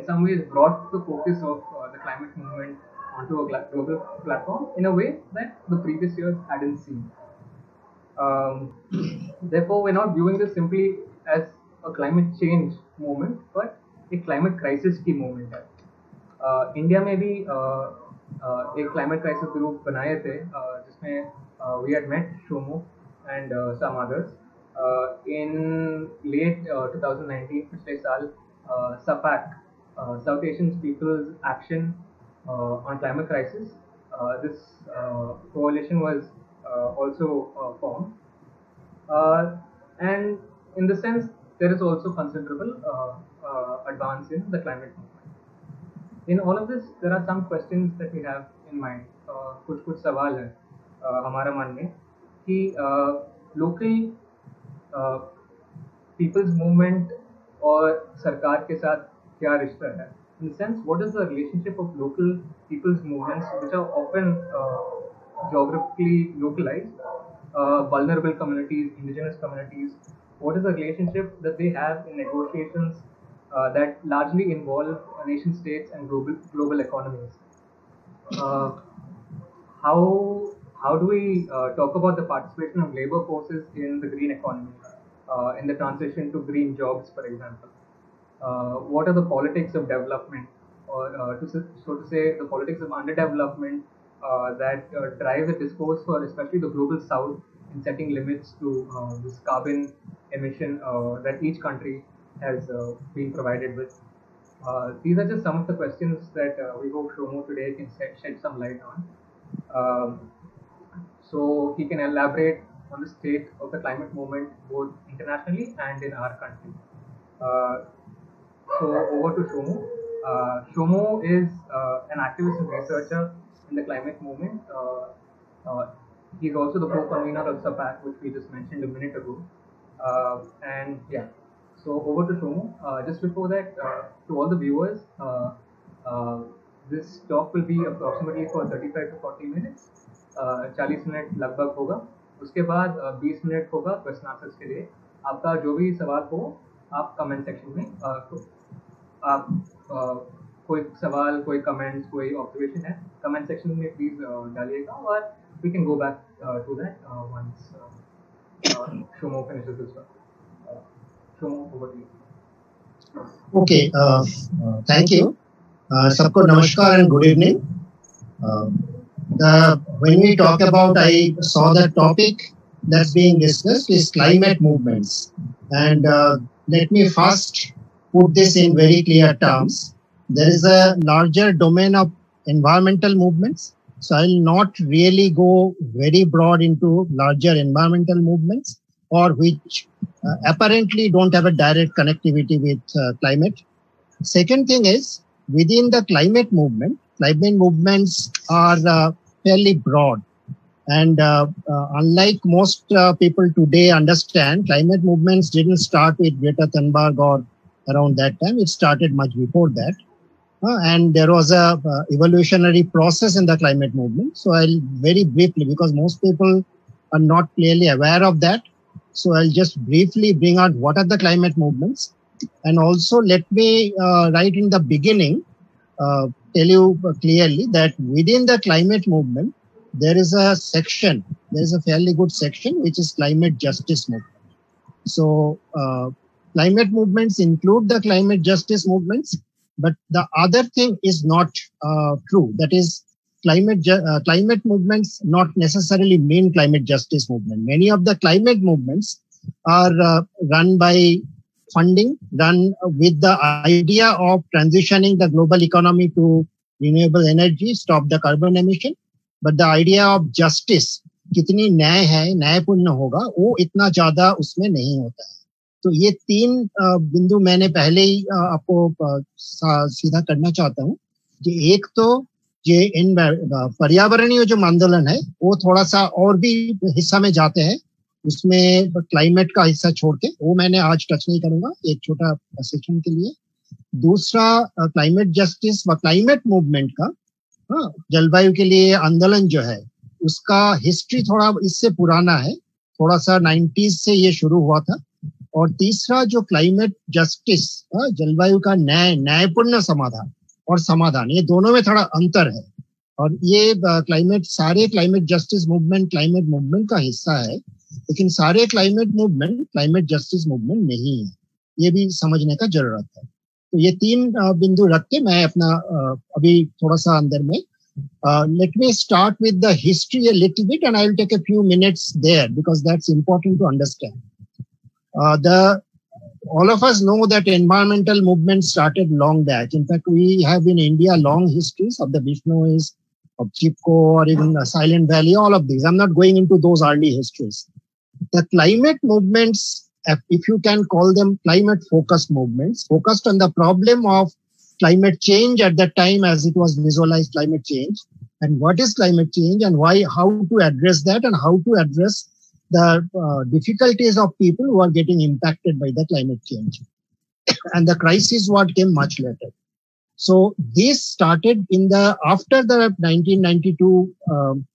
in some ways brought the focus of uh, the climate movement onto a global platform in a way that the previous years hadn't seen. Um, therefore, we're not viewing this simply as a climate change movement, but a climate crisis की movement. Uh, India में भी uh, uh, एक climate crisis group बनाए थे uh, जिसमें uh, we had met Shomu and uh, some others. Uh, in late uh, 2019 पिछले साल uh, SAPAAC South Asian People's Action uh, on Climate Crisis uh, this uh, coalition was uh, also uh, formed uh, and in the sense there is also considerable uh, uh, advance in the climate movement. In all of this, there are some questions that we have in mind. Uh, कुछ कुछ सवाल है uh, हमारा मन में कि local people's movement और सरकार के साथ Rishta. In a sense, what is the relationship of local people's movements, which are often uh, geographically localized, uh, vulnerable communities, indigenous communities? What is the relationship that they have in negotiations uh, that largely involve nation states and global global economies? Uh, how how do we uh, talk about the participation of labor forces in the green economy, uh, in the transition to green jobs, for example? Uh, what are the politics of development, or uh, to, so to say, the politics of underdevelopment that drive the discourse for especially the global south in setting limits to this carbon emission uh, that each country has uh, been provided with. Uh, these are just some of the questions that we hope Shomo today can shed some light on. Um, so he can elaborate on the state of the climate movement both internationally and in our country. Uh, so over to Shomu. Uh, Shomu is uh, an activist and researcher in the climate movement. Uh, uh he's also the co-convener of SAPAAC, which we just mentioned a minute ago. Uh, and yeah, so over to Shomu. Uh, just before that, to all the viewers, this talk will be approximately for 35 to 40 minutes. 40 minute लगभग होगा उसके बाद 20 minute होगा question answers के लिए आपका जो भी सवाल हो आप कमेंट सेक्शन में करो आप कोई सवाल कोई कमेंट कोई ऑब्जर्वेशन है कमेंट सेक्शन में प्लीज़ डालिएगा और we can go back to that once Shomo finishes this one Shomo over to okay thank you सबको नमस्कार and good evening when we talk about i saw the topic that's being discussed is climate movements. And uh, let me first put this in very clear terms. There is a larger domain of environmental movements so I'll not really go very broad into larger environmental movements or which uh, apparently don't have a direct connectivity with uh, climate. Second thing is within the climate movement, climate movements are uh, fairly broad. And uh, uh, unlike most uh, people today understand, climate movements didn't start with Greta Thunberg or around that time. It started much before that. Uh, and there was a uh, evolutionary process in the climate movement. So I'll very briefly, because most people are not clearly aware of that. So I'll just briefly bring out what are the climate movements. And also let me, uh, right in the beginning, uh, tell you clearly that within the climate movement, there is a section, there is a fairly good section, which is climate justice movement. So, uh, climate movements include the climate justice movements but the other thing is not uh, true. That is, climate uh, climate movements not necessarily mean climate justice movement. Many of the climate movements are uh, run by funding, run with the idea of transitioning the global economy to renewable energy, stop the carbon emission. But the idea of justice, कितनी न्याय है न्यायपूर्ण होगा वो इतना ज्यादा उसमें नहीं होता है तो ये तीन बिंदु मैंने पहले ही आपको सीधा करना चाहता हूँ कि एक तो ये इन पर्यावरणीय जो आंदोलन है वो थोड़ा सा और भी हिस्सा में जाते हैं। उसमें क्लाइमेट का हिस्सा छोड़ के वो मैंने आज टच नहीं करूँगा एक छोटा सेक्शन के लिए। दूसरा क्लाइमेट जस्टिस व क्लाइमेट मूवमेंट का हाँ, जलवायु के लिए आंदोलन जो है उसका हिस्ट्री थोड़ा इससे पुराना है। थोड़ा सा नाइन्टीज से ये शुरू हुआ था। और तीसरा जो क्लाइमेट जस्टिस जलवायु का न्याय, न्यायपूर्ण समाधान और समाधान, ये दोनों में थोड़ा अंतर है। और ये क्लाइमेट सारे climate justice movement climate movement का हिस्सा है, लेकिन सारे climate movement climate justice movement नहीं है। ये भी समझने का ज़रूरत है। तो ये तीन बिंदु रख के मैं अपना अभी थोड़ा सा अंदर में let me start with the history a little bit and I will take a few minutes there because that's important to understand. Uh, the all of us know that environmental movement started long back. In fact, we have in India long histories of the Bishnois, of Chipko, or even the Silent Valley, all of these. I'm not going into those early histories. The climate movements if you can call them climate focused movements, focused on the problem of climate change at that time as it was visualized climate change and what is climate change and why, how to address that and how to address the uh, difficulties of people who are getting impacted by the climate change. and the crisis what came much later. So this started in the after the 1992 um,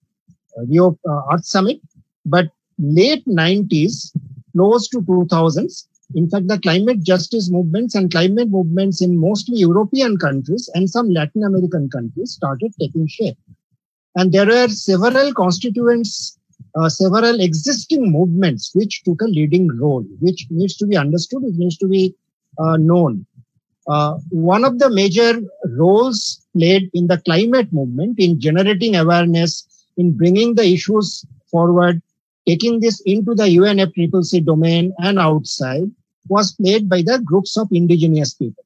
Rio uh, Earth Summit, but late 90s close to 2000s. In fact, the climate justice movements and climate movements in mostly European countries and some Latin American countries started taking shape. And there were several constituents, uh, several existing movements which took a leading role, which needs to be understood, it needs to be uh, known. Uh, one of the major roles played in the climate movement in generating awareness, in bringing the issues forward, taking this into the UNFCCC domain and outside was played by the groups of indigenous people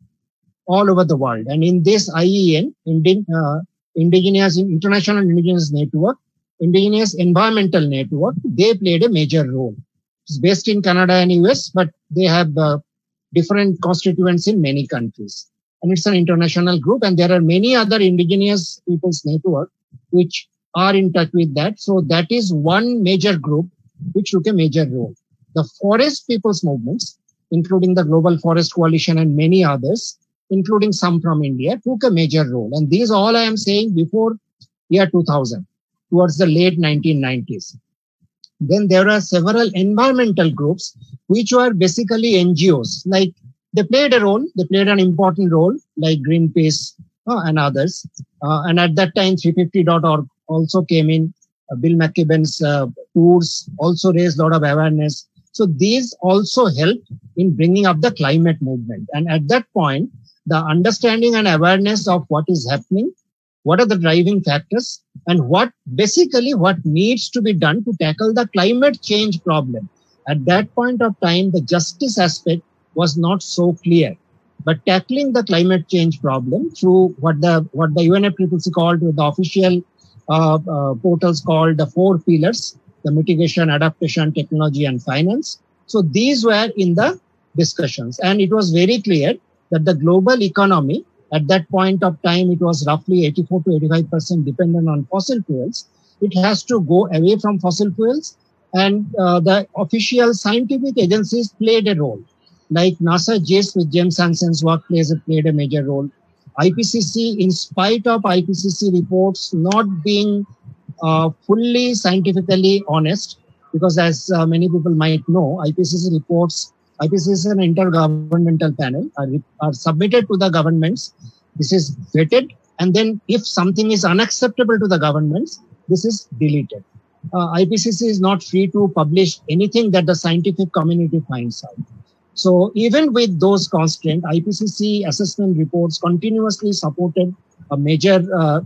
all over the world. And in this IEN, Indi- uh, Indigenous International Indigenous Network, Indigenous Environmental Network, they played a major role. It's based in Canada and US, but they have uh, different constituents in many countries. And it's an international group, and there are many other indigenous peoples network which are in touch with that. So that is one major group which took a major role. The forest people's movements, including the Global Forest Coalition and many others, including some from India, took a major role. And these all I am saying before year 2000, towards the late 1990s. Then there are several environmental groups, which were basically NGOs. Like they played a role, they played an important role, like Greenpeace uh, and others. Uh, and at that time, 350.org also came in. Uh, Bill McKibben's uh, tours also raised a lot of awareness. So these also helped in bringing up the climate movement. And at that point, the understanding and awareness of what is happening, what are the driving factors, and what basically what needs to be done to tackle the climate change problem. At that point of time, the justice aspect was not so clear. But tackling the climate change problem through what the what the UNFCCC called the official uh, uh, portals called the four pillars, the mitigation, adaptation, technology, and finance. So these were in the discussions. And it was very clear that the global economy at that point of time, it was roughly 84 to 85% dependent on fossil fuels. It has to go away from fossil fuels. And uh, the official scientific agencies played a role. Like NASA GISS with James Hansen's work plays, played a major role. IPCC, in spite of IPCC reports not being uh, fully scientifically honest, because as uh, many people might know, IPCC reports, IPCC is an intergovernmental panel, are, are submitted to the governments. This is vetted, and then if something is unacceptable to the governments, this is deleted. Uh, IPCC is not free to publish anything that the scientific community finds out. So even with those constraints, IPCC assessment reports continuously supported a major uh,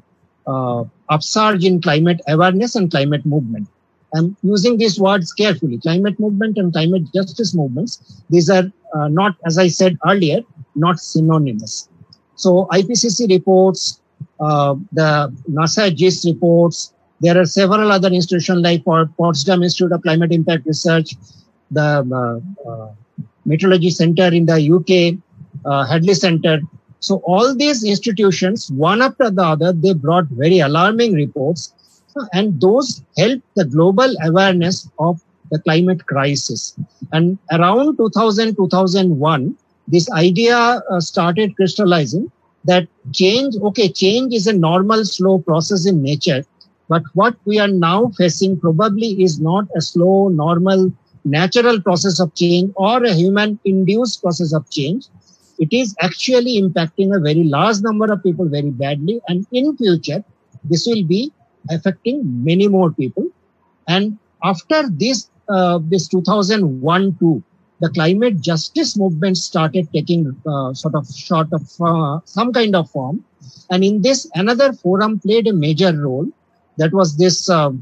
uh, upsurge in climate awareness and climate movement. I'm using these words carefully. Climate movement and climate justice movements, these are uh, not, as I said earlier, not synonymous. So IPCC reports, uh, the NASA GISS reports, there are several other institutions like Potsdam Institute of Climate Impact Research, the uh, uh, Meteorology Center in the UK, uh, Hadley Center. So all these institutions, one after the other, they brought very alarming reports and those help the global awareness of the climate crisis. And around 2000, 2001, this idea uh, started crystallizing that change, okay, change is a normal, slow process in nature. But what we are now facing probably is not a slow, normal, natural process of change or a human induced process of change, it is actually impacting a very large number of people very badly. And in future, this will be affecting many more people. And after this, uh, this 2001 2, the climate justice movement started taking uh, sort of short of uh, some kind of form. And in this, another forum played a major role. That was this uh,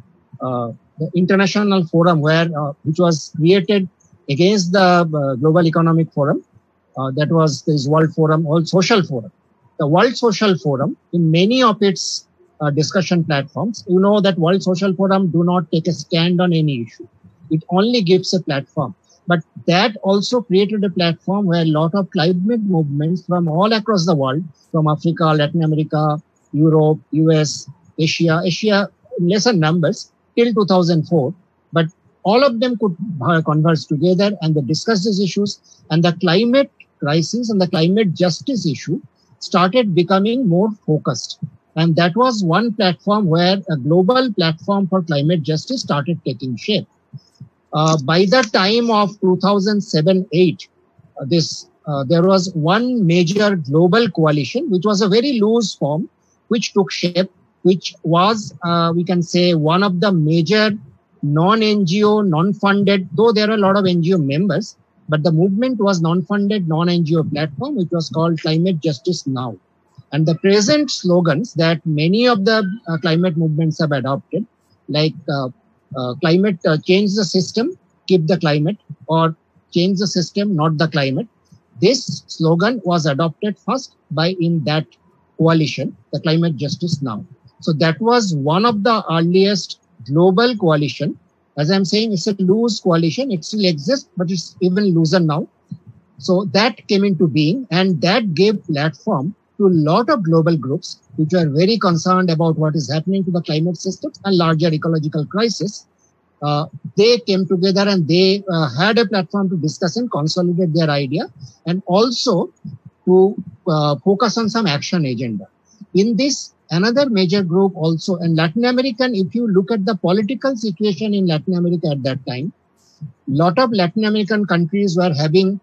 uh international forum where uh, which was created against the uh, global economic forum. that was this World Forum, World Social Forum. The World Social Forum, in many of its Uh, discussion platforms, you know that World Social Forum do not take a stand on any issue. It only gives a platform but that also created a platform where a lot of climate movements from all across the world, from Africa, Latin America, Europe, US, Asia, Asia, lesser numbers till 2004, but all of them could uh, converge together and they discuss these issues and the climate crisis and the climate justice issue started becoming more focused. And that was one platform where a global platform for climate justice started taking shape. Uh, by the time of 2007-8, uh, this uh, there was one major global coalition, which was a very loose form, which took shape, which was, uh, we can say, one of the major non-NGO, non-funded, though there are a lot of NGO members, but the movement was non-funded, non-NGO platform, which was called Climate Justice Now. And the present slogans that many of the uh, climate movements have adopted, like uh, uh, climate uh, change the system, keep the climate, or change the system, not the climate. This slogan was adopted first by in that coalition, the Climate Justice Now. So that was one of the earliest global coalition. As I'm saying, it's a loose coalition. It still exists, but it's even looser now. So that came into being and that gave platform to a lot of global groups which were very concerned about what is happening to the climate system and larger ecological crisis. Uh, they came together and they uh, had a platform to discuss and consolidate their idea and also to uh, focus on some action agenda. In this, another major group also, and Latin American, if you look at the political situation in Latin America at that time, lot of Latin American countries were having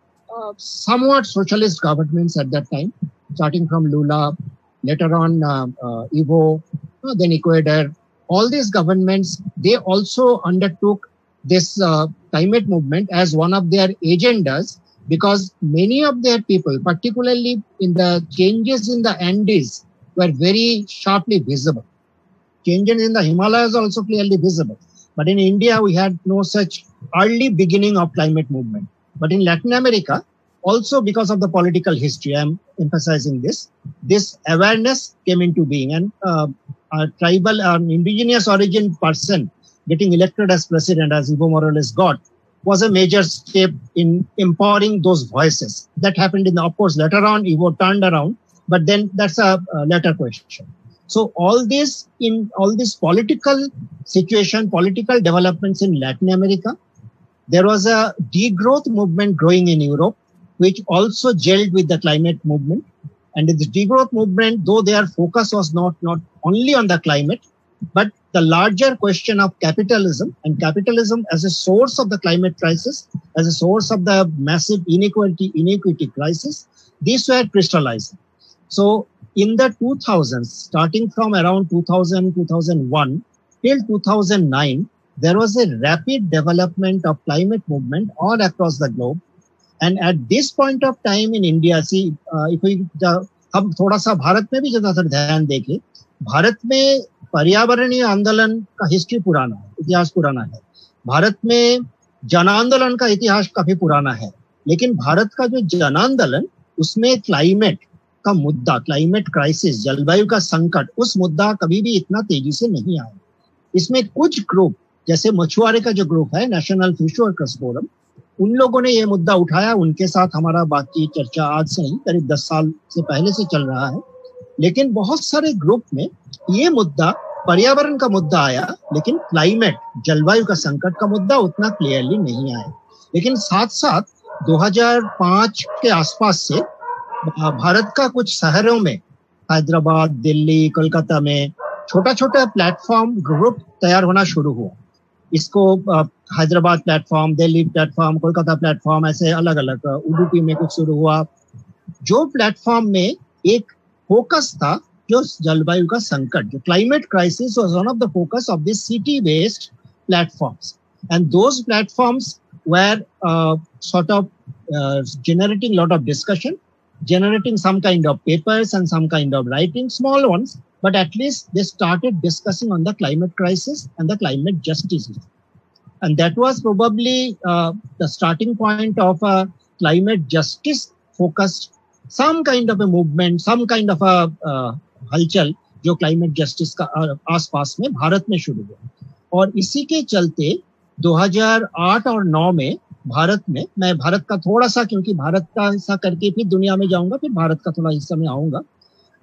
somewhat socialist governments at that time starting from Lula, later on uh, uh, Evo, uh, then Ecuador. All these governments, they also undertook this uh, climate movement as one of their agendas because many of their people, particularly in the changes in the Andes, were very sharply visible. Changes in the Himalayas also clearly visible. But in India, we had no such early beginning of climate movement. But in Latin America, also because of the political history i'm emphasizing this this awareness came into being. And uh, a tribal um, indigenous origin person getting elected as president as evo morales got was a major step in empowering those voices. That happened in the of course later on evo turned around but then that's a, a later question. So all this in all this political situation political developments in latin america there was a degrowth movement growing in europe which also gelled with the climate movement. And the degrowth movement, though their focus was not, not only on the climate, but the larger question of capitalism and capitalism as a source of the climate crisis, as a source of the massive inequality, inequity crisis, these were crystallizing. So in the 2000s, starting from around 2000, 2001 till 2009, there was a rapid development of climate movement all across the globe and at this point of time in India see if हम थोड़ा सा भारत में भी ज़्यादातर ध्यान देखें भारत में पर्यावरणीय आंदोलन का हिस्ट्री पुराना है, इतिहास पुराना है। भारत में जन आंदोलन का इतिहास काफ़ी पुराना है। लेकिन भारत का जो जन आंदोलन, उसमें क्लाइमेट का मुद्दा क्लाइमेट क्राइसिस जलवायु का संकट, उस मुद्दा कभी भी इतना तेज़ी से नहीं आया। इसमें कुछ ग्रुप जैसे मछुआरे का जो ग्रुप है नेशनल फ़िश वर्कर्स फोरम उन लोगों ने ये मुद्दा उठाया, उनके साथ हमारा बातचीत, चर्चा आज से नहीं करीब दस साल से पहले से चल रहा है। लेकिन बहुत सारे ग्रुप में ये मुद्दा, पर्यावरण का मुद्दा आया, लेकिन क्लाइमेट, जलवायु का संकट का मुद्दा उतना क्लियरली नहीं आया। लेकिन साथ साथ 2005 के आसपास से भारत का कुछ शहरों में, हैदराबाद, दिल्ली कोलकाता में छोटा छोटा प्लेटफॉर्म ग्रुप तैयार होना शुरू हुआ। इसको Hyderabad platform, Delhi platform, Kolkata platform, ऐसे अलग अलग उडुपी में कुछ शुरू हुआ। जो प्लेटफॉर्म में एक फोकस था, जो जलवायु का संकट, जो climate crisis was one of the focus of this city based platforms and those platforms were sort of generating lot of discussion generating some kind of papers and some kind of writing small ones but at least they started discussing on the climate crisis and the climate justice and that was probably uh, the starting point of a climate justice focused some kind of a movement some kind of a uh, हलचल जो climate justice का आसपास में भारत में शुरू हुआ। और इसी के चलते 2008 और 9 में भारत में मैं भारत का थोड़ा सा क्योंकि भारत का हिस्सा करके फिर दुनिया में जाऊँगा फिर भारत का थोड़ा हिस्सा में आऊँगा।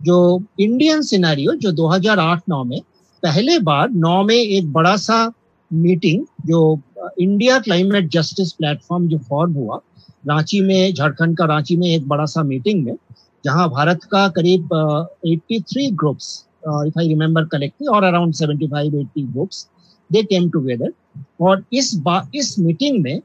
जो इंडियन सिनेरियो जो 2008-9 में पहले बार 9 में एक बड़ा सा मीटिंग जो इंडिया क्लाइमेट जस्टिस प्लेटफॉर्म जो फॉर्म हुआ, रांची में, झारखंड का रांची में एक बड़ा सा मीटिंग में, जहाँ भारत का करीब eighty three groups if I remember correctly और around seventy five eighty groups they came together और इस बा, इस मीटिंग में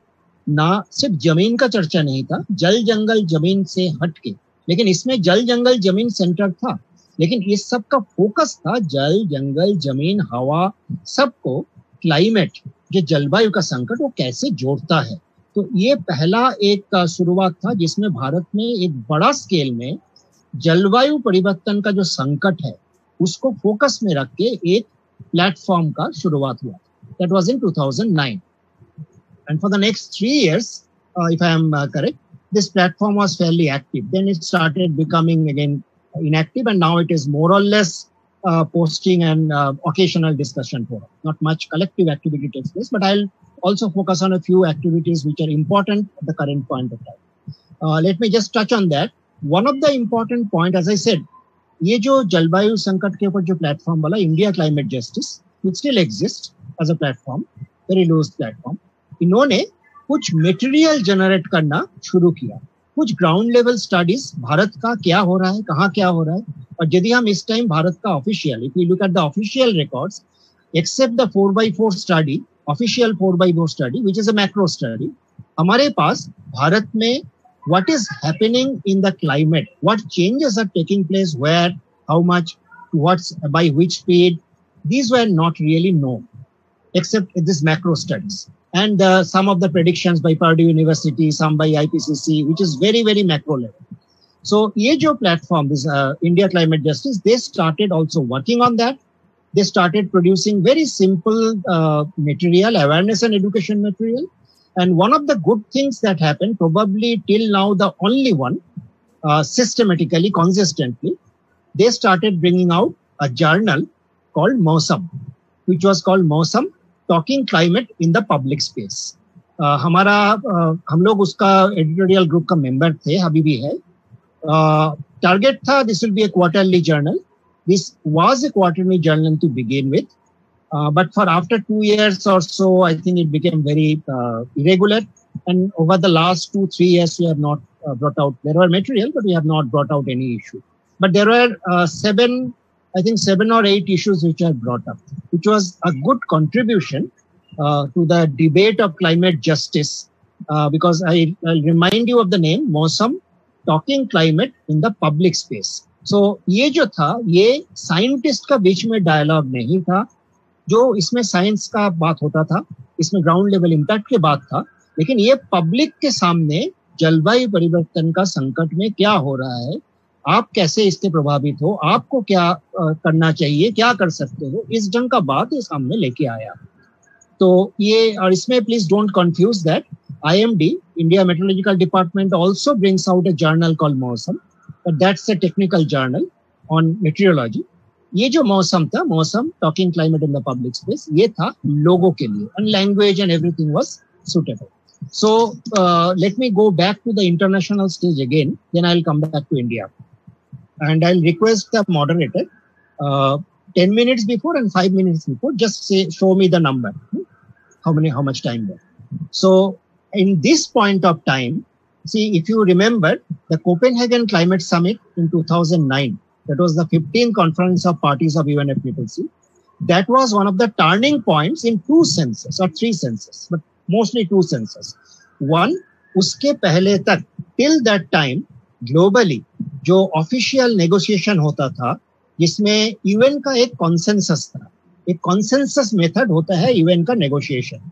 ना सिर्फ़ ज़मीन का चर्चा नहीं था, जल जंगल ज़मीन से हट के, लेकिन इसमें जल जंगल ज़मीन सेंटर था, लेकिन इस सब का फोकस था जल जंगल ज़मीन हवा सबको क्लाइमेट जो जलवायु का संकट वो कैसे जोड़ता है? तो ये पहला एक शुरुआत था जिसमें भारत में एक बड़ा स्केल में जलवायु परिवर्तन का जो संकट है, उसको फोकस में रख के एक प्लेटफॉर्म का शुरुआत हुआ। That was in 2009 and for the next three years if I am correct this platform was fairly active then it started becoming again inactive and now it is more uh, posting and uh, occasional discussion forum not much collective activity takes place but i'll also focus on a few activities which are important at the current point of time uh, let me just touch on that one of the important point as i said ये जो जलवायु संकट के ऊपर जो platform वाला India climate justice it still exist as a platform very loose platform इन्होंने कुछ मटेरियल जनरेट करना शुरू किया कुछ ग्राउंड लेवल स्टडीज़ भारत का क्या हो रहा है, कहाँ क्या हो रहा है? और यदि हम इस टाइम भारत का official if you look at the official records except the four by four study official four by four study which is a macro study हमारे पास भारत में what is happening in the climate what changes are taking place where how much what's by which speed these were not really know except this macro studies and uh, some of the predictions by purdue university some by ipcc which is very very macro level. So ye platform this uh, india climate justice they started also working on that. They started producing very simple uh, material awareness and education material. And one of the good things that happened, probably till now the only one, uh, systematically, consistently, they started bringing out a journal called Mausam, which was called Mausam Talking Climate in the Public Space. Uh, हमारा uh, हम लोग उसका editorial group का member थे अभी भी है target था this will be a quarterly journal this was a quarterly journal to begin with Uh, but for after two years or so, I think it became very uh, irregular. And over the last two, three years, we have not uh, brought out, there were material, but we have not brought out any issue. But there were seven, I think seven or eight issues which are brought up, which was a good contribution uh, to the debate of climate justice. Uh, because I, I'll remind you of the name, Mosam, Talking Climate in the Public Space. So ये जो था ये scientist का बीच में dialogue नहीं था जो इसमें साइंस का बात होता था इसमें ग्राउंड लेवल इम्पैक्ट की बात था लेकिन ये पब्लिक के सामने जलवायु परिवर्तन का संकट में क्या हो रहा है आप कैसे इससे प्रभावित हो? आपको क्या करना चाहिए? क्या कर सकते हो? इस ढंग का बात ये सामने लेके आया। तो ये, और इसमें please don't confuse that IMD India meteorological department also brings out a journal call Mausam but that's a technical journal on meteorology ये जो मौसम था, Mausam talking climate in the public space ये था लोगों के लिए। And language and everything was suitable so let me go back to the international stage again then I will come back to India and i'll request the moderator uh, 10 minutes before and 5 minutes before just say show me the number how many how much time so in this point of time see if you remember the copenhagen climate summit in 2009 that was the 15th conference of parties of UNFCCC. that was one of the turning points in two senses or three senses, but mostly two senses. One, uske pehle tak, till that time, globally जो official negotiation होता था, जिसमें UN का एक consensus था। एक consensus method होता है यूएन का नेगोशिएशन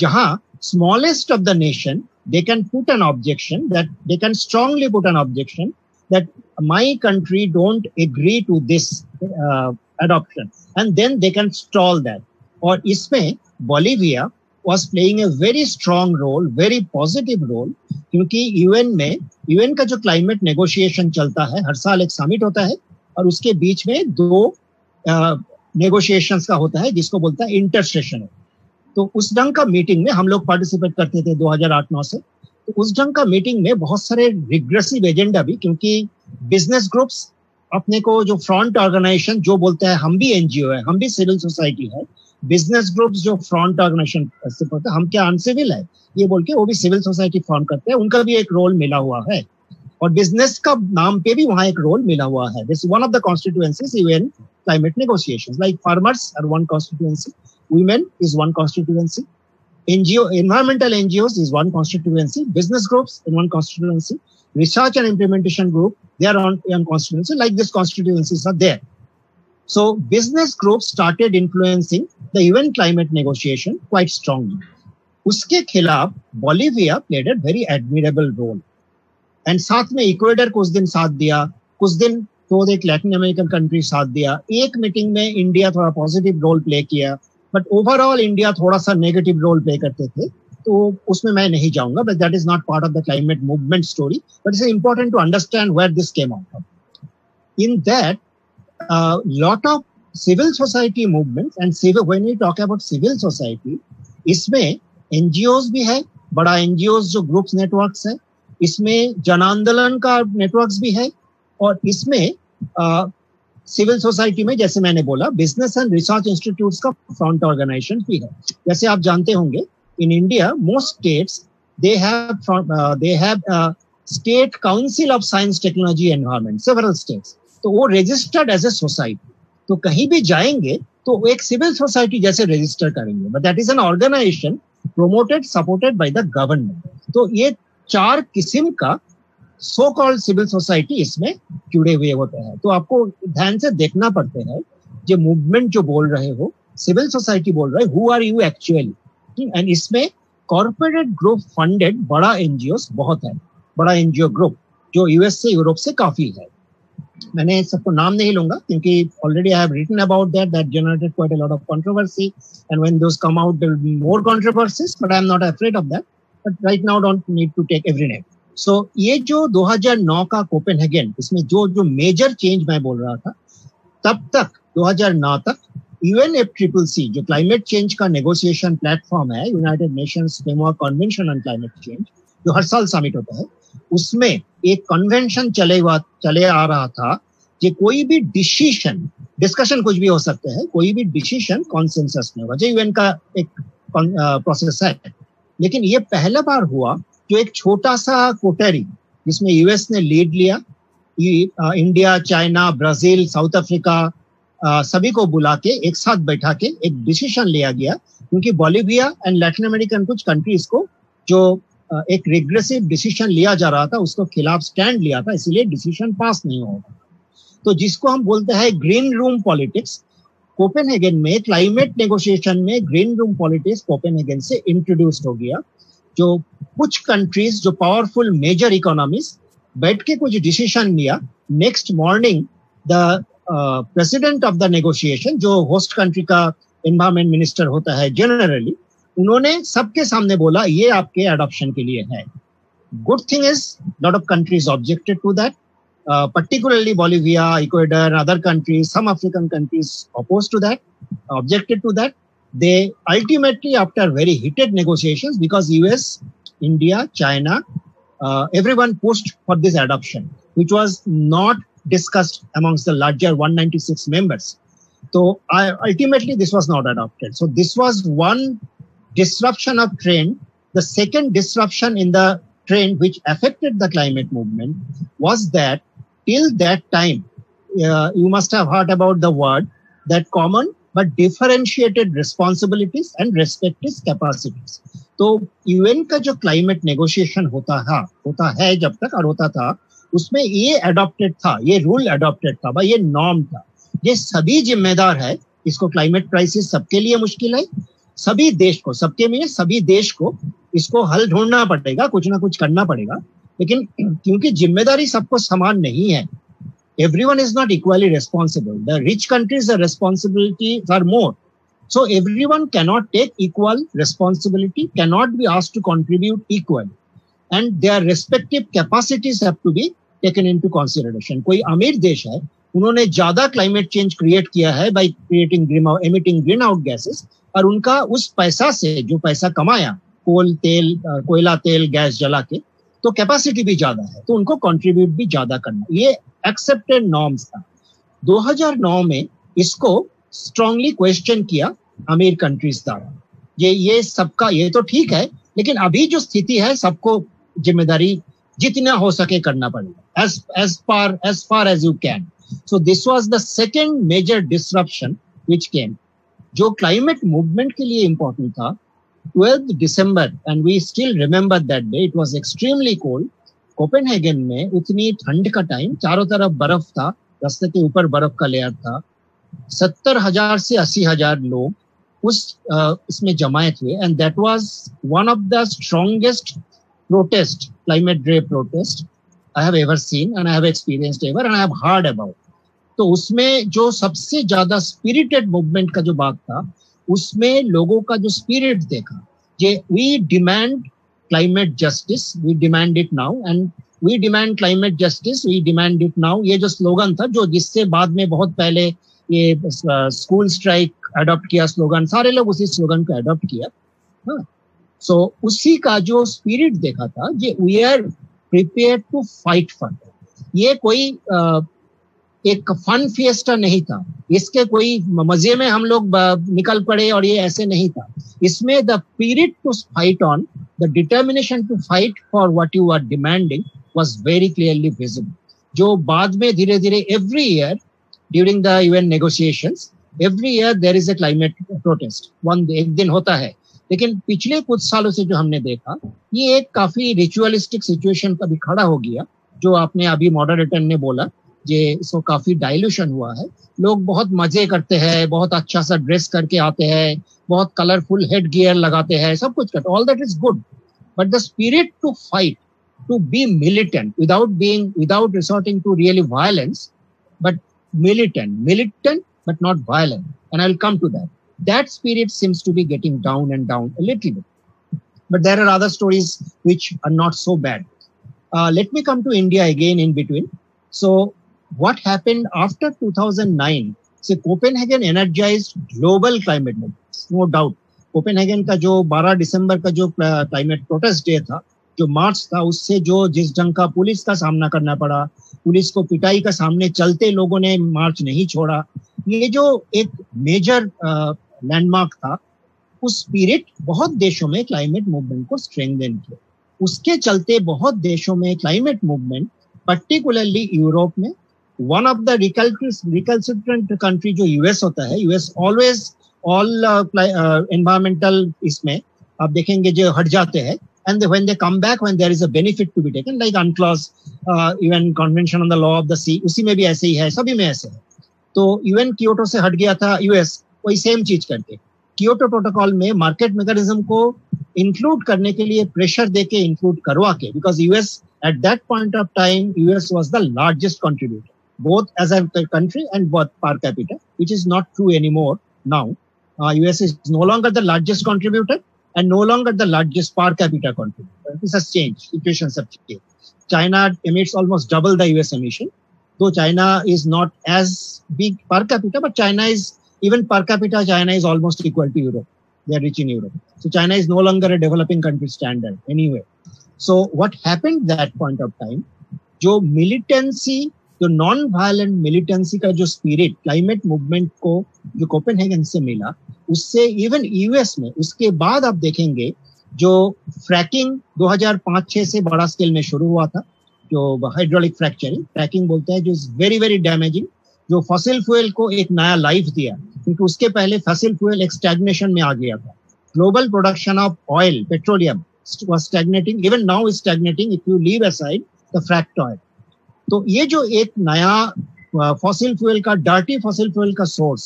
जहाँ smallest of the nation they can put an objection that they can strongly put an objection that my country don't agree to this adoption and then they can stall that और इसमें Bolivia was playing a very strong role very positive role, क्योंकि UN में UN का जो climate negotiation चलता है, हर साल एक समिट होता है, और उसके बीच में दो नेगोशिएशंस का होता है, जिसको बोलता है इंटर सेशन तो उस ढंग का मीटिंग में हम लोग पार्टिसिपेट करते थे 2008-9 से। तो उस ढंग का मीटिंग में बहुत सारे रिग्रेसिव एजेंडा भी, क्योंकि बिज़नेस ग्रुप्स अपने को जो फ्रंट ऑर्गेनाइजेशन जो बोलते हैं, हम भी एनजीओ है, हम भी सिविल सोसाइटी है बिज़नेस ग्रुप्स जो फ्रंट ऑर्गेनाइजेशन प्रस्तुत होते हम क्या अनसिविल है? ये बोल के वो भी सिविल सोसाइटी फॉर्म करते हैं। उनका भी एक रोल मिला हुआ है। और बिज़नेस का नाम पे भी वहाँ एक रोल मिला हुआ है। This one of the constituencies even climate negotiation like farmers are one constituency women is one constituency NGO environmental NGO is one constituency business groups in one constituency research and implementation group they are on constituency like this constituencies are there so business groups started influencing the UN climate negotiation quite strongly. उसके खिलाफ Bolivia played a very admirable role and साथ में Ecuador कुछ दिन साथ दिया, कुछ दिन तो एक लैटिन अमेरिकन कंट्री साथ दिया। एक मीटिंग में इंडिया थोड़ा पॉजिटिव रोल प्ले किया बट ओवरऑल इंडिया थोड़ा सा नेगेटिव रोल प्ले करते थे। तो उसमें मैं नहीं जाऊँगा but that is not part of the climate movement story but it's important to understand where this came out in that lot of civil society movement and civil when we talk about civil society इसमें NGO भी है, बड़ा NGO जो groups networks है, इसमें जन आंदोलन का नेटवर्क्स भी है, और इसमें सिविल सोसाइटी में, जैसे मैंने बोला बिज़नेस एंड रिसर्च इंस्टीट्यूट का फ्रंट ऑर्गेनाइजेशन भी है। जैसे आप जानते होंगे in India most states they have they have state council of science technology environment several states तो वो रजिस्टर्ड एज ए सोसाइटी तो कहीं भी जाएँगे तो एक सिविल सोसाइटी जैसे रजिस्टर करेंगे। But that is an organisation promoted supported by the government तो ये चार किस्म का सो कॉल्ड सिविल सोसाइटी इसमें जुड़े हुए होते हैं। तो आपको ध्यान से देखना पड़ते हैं जो मूवमेंट जो बोल रहे हो सिविल सोसाइटी बोल रहे who are you actually and इसमें कॉर्पोरेट ग्रुप फंडेड बड़ा एनजीओ बहुत है। बड़ा एनजीओ ग्रुप जो यूएस से यूरोप से काफ़ी है। मैंने सबको नाम नहीं लूँगा, क्योंकि already I have written about that that generated quite a lot of controversy and when those come out there will be more controversies but I am not afraid of that but right now don't need to take every name so ये जो 2009 का Copenhagen इसमें जो जो major change मैं बोल रहा था, तब तक 2009 तक यूएन एफ़ ट्रिपल सी जो क्लाइमेट चेंज का नेगोशिएशन प्लेटफॉर्म है United Nations framework convention on climate change जो हर साल समिट होता है, उसमें एक कन्वेंशन चले चले आ रहा था कि कोई भी डिसीशन डिस्कशन कुछ भी हो सकते हैं, कोई भी डिसीशन कॉन्सेंसस में होगा। यूएन का एक प्रोसेस है। लेकिन ये पहला बार हुआ जो एक छोटा सा कोटरी जिसमें यूएस ने लीड लिया India China Brazil South Africa सभी को बुला के, एक साथ बैठा के एक डिसीशन लिया गया। क्योंकि बॉलीविया एंड लैटिन अमेरिकन कुछ कंट्रीज़ को जो एक रिग्रेसिव डिसीज़न लिया जा रहा था, उसको खिलाफ स्टैंड लिया था, इसीलिए डिसीज़न पास नहीं होगा तो जिसको हम बोलते हैं ग्रीन रूम पॉलिटिक्स कोपेनहेगन में क्लाइमेट नेगोशिएशन में ग्रीन रूम पॉलिटिक्स कोपेनहेगन से इंट्रोड्यूस्ड हो गया, जो कुछ कंट्रीज़ जो पावरफुल मेजर इकोनॉमीज बैठ के कुछ डिसीज़न लिया। Next morning the president of the negotiation जो होस्ट कंट्री का एनवायरमेंट मिनिस्टर होता है जनरली उन्होंने सबके सामने बोला, ये आपके एडोप्शन के लिए है. Good thing is not of countries objected to that particularly Bolivia Ecuador other countries some African countries oppose to that objected to that they ultimately after very heated negotiation because US India China every one post for this adoption which was not discussed amongst the larger one ninety six members तो ultimately this was not adopted so this was one disruption of trend. The second disruption in the trend which affected the climate movement was that till that time, uh, you must have heard about the word that common but differentiated responsibilities and respective capacities. तो UN का जो climate negotiation होता है होता है जब तक और होता था उसमें ये अडॉप्टेड था ये रूल अडॉप्टेड था भाई ये नॉर्म था ये सभी जिम्मेदार है इसको क्लाइमेट क्राइसिस सबके लिए मुश्किल है सभी देश को, सबके में सभी देश को इसको हल ढूंढना पड़ेगा, कुछ ना कुछ करना पड़ेगा। लेकिन क्योंकि ज़िम्मेदारी सबको समान नहीं है everyone is not equally responsible the rich countries the responsibility for more so everyone cannot take equal responsibility cannot be asked to contribute equal and they are respective capacities have कोई अमीर देश है उन्होंने ज़्यादा क्लाइमेट चेंज क्रिएट किया है by creating green emitting green out gases और उनका उस पैसा से जो पैसा कमाया, कोल, तेल कोयला तेल, गैस जला के तो कैपेसिटी भी ज़्यादा है तो उनको कंट्रीब्यूट भी ज़्यादा करना ये एक्सेप्टेड नॉर्म्स था। 2009 में इसको स्ट्रांगली क्वेश्चन किया अमीर कंट्रीज़ द्वारा। ये ये सबका, ये तो ठीक है, लेकिन अभी जो स्थिति है, सबको ज़िम्मेदारी जितना हो सके करना पड़ेगा। As as far as far as you can so this was the second major disruption which came जो क्लाइमेट मूवमेंट के लिए इंपॉर्टेंट था 12th December, and we still remember that day. It was extremely cold. Copenhagen में उतनी ठंड का time चारों तरफ़ बर्फ़ था रास्ते के ऊपर बर्फ़ का लेयर था सत्तर हज़ार से अस्सी हज़ार लोग उस इसमें जमायत हुए and that was one of the strongest protest climate day protest I have ever seen and I have experienced ever and I have heard about तो उसमें जो सबसे ज़्यादा स्पिरिटेड मूवमेंट का जो बात था उसमें लोगों का जो स्पिरिट देखा जे we demand climate justice we demand it now and we demand climate justice we demand it now ये जो स्लोगन था जो जिससे बाद में बहुत पहले ये स्कूल स्ट्राइक अडॉप्ट किया स्लोगन सारे लोग उसी स्लोगन को अडॉप्ट किया। हाँ। सो so, उसी का जो स्पिरिट देखा था ये we are prepare to fight for ये कोई एक फन फिएस्टा नहीं था। इसके कोई मज़े में हम लोग निकल पड़े और ये ऐसे नहीं था। इसमें the period to fight on the determination to fight for what you are demanding was very clearly visible जो बाद में धीरे धीरे every year during the UN negotiations every year there is a climate protest one एक दिन होता है। लेकिन पिछले कुछ सालों से जो हमने देखा, ये एक काफ़ी रिचुअलिस्टिक सिचुएशन कभी खड़ा हो गया, जो आपने अभी मॉडरेटर ने बोला ये इसको काफ़ी डायल्यूशन हुआ है। लोग बहुत मज़े करते हैं, बहुत अच्छा सा ड्रेस करके आते हैं, बहुत कलरफुल हेड गियर लगाते हैं, सब कुछ करते all that is good but the spirit to fight to be militant without being without resorting to really violence but militant militant but not violent. And i'll come to that. That spirit seems to be getting down and down a little bit but there are other stories which are not so bad uh, let me come to india again in between so what happened after 2009 से Copenhagen energize global climate movements no doubt Copenhagen का जो 12 दिसंबर का जो climate protest day था जो मार्च था उससे जो जिस ढंग का पुलिस का सामना करना पड़ा पुलिस को पिटाई का सामने चलते लोगों ने मार्च नहीं छोड़ा ये जो एक मेजर लैंडमार्क था उस स्पिरिट बहुत देशों में क्लाइमेट मूवमेंट को स्ट्रेंथन किया। उसके चलते बहुत देशों में क्लाइमेट मूवमेंट पर्टिकुलरली यूरोप में one of the recalcitrant country जो यूएस होता है यूएस ऑलवेज ऑल एनवायरमेंटल इसमें आप देखेंगे जो हट जाते हैं and when they come back when there is a benefit to be taken like UNCLOS uh, UN convention on the law of the sea उसी में भी ऐसे ही है सभी में ऐसे है। तो यूएन कियोटो से हट गया था यूएस वही सेम चीज़ करके कियोटो प्रोटोकॉल में मार्केट मैकेनिज्म को इंक्लूड करने के लिए प्रेशर देके इंक्लूड करवा के because US at that point of time US was the largest contributor both as a country and both per capita, which is not true anymore now. Uh, US is no longer the largest contributor and no longer the largest per capita contributor. This has changed. Situations have changed. China emits almost double the US emission, though China is not as big per capita, but China is even per capita. China is almost equal to Europe. They are rich in Europe. So China is no longer a developing country standard anyway. So what happened that point of time? जो militancy जो non violent militancy का जो spirit climate movement को जो Copenhagen से मिला उससे even US में उसके बाद आप देखेंगे जो फ्रैकिंग 2005-6 से बड़ा स्केल में शुरू हुआ था जो हाइड्रोलिक फ्रैक्चरिंग फ्रैकिंग बोलते हैं जो इज़ वेरी वेरी डैमेजिंग जो फॉसिल फ्यूल को एक नया लाइफ दिया, क्योंकि उसके पहले फसिल फ्यूल एक स्टैग्नेशन में आ गया था। Global production of oil petroleum was stagnating. Even now if you leave aside the fracked oil तो ये जो एक नया फॉसिल फ्यूल का डार्टी फॉसिल फ्यूल का सोर्स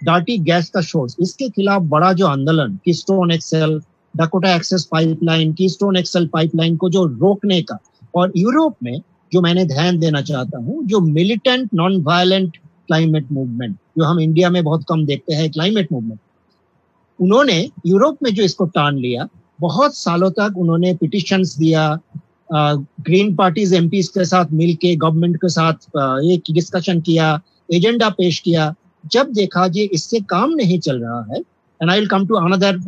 डार्टी गैस का सोर्स इसके खिलाफ बड़ा जो आंदोलन Keystone XL Dakota Access pipeline Keystone XL pipeline को जो रोकने का, और यूरोप में जो मैंने ध्यान देना चाहता हूँ, जो militant non violent climate movement जो हम इंडिया में बहुत कम देखते हैं क्लाइमेट मूवमेंट उन्होंने यूरोप में जो इसको टान लिया, बहुत सालों तक उन्होंने पिटिशंस दिया ग्रीन पार्टीज़ एम के साथ मिलके गवर्नमेंट के साथ एक डिस्कशन किया एजेंडा पेश किया। जब देखा जी इससे काम नहीं चल रहा है and I will come to another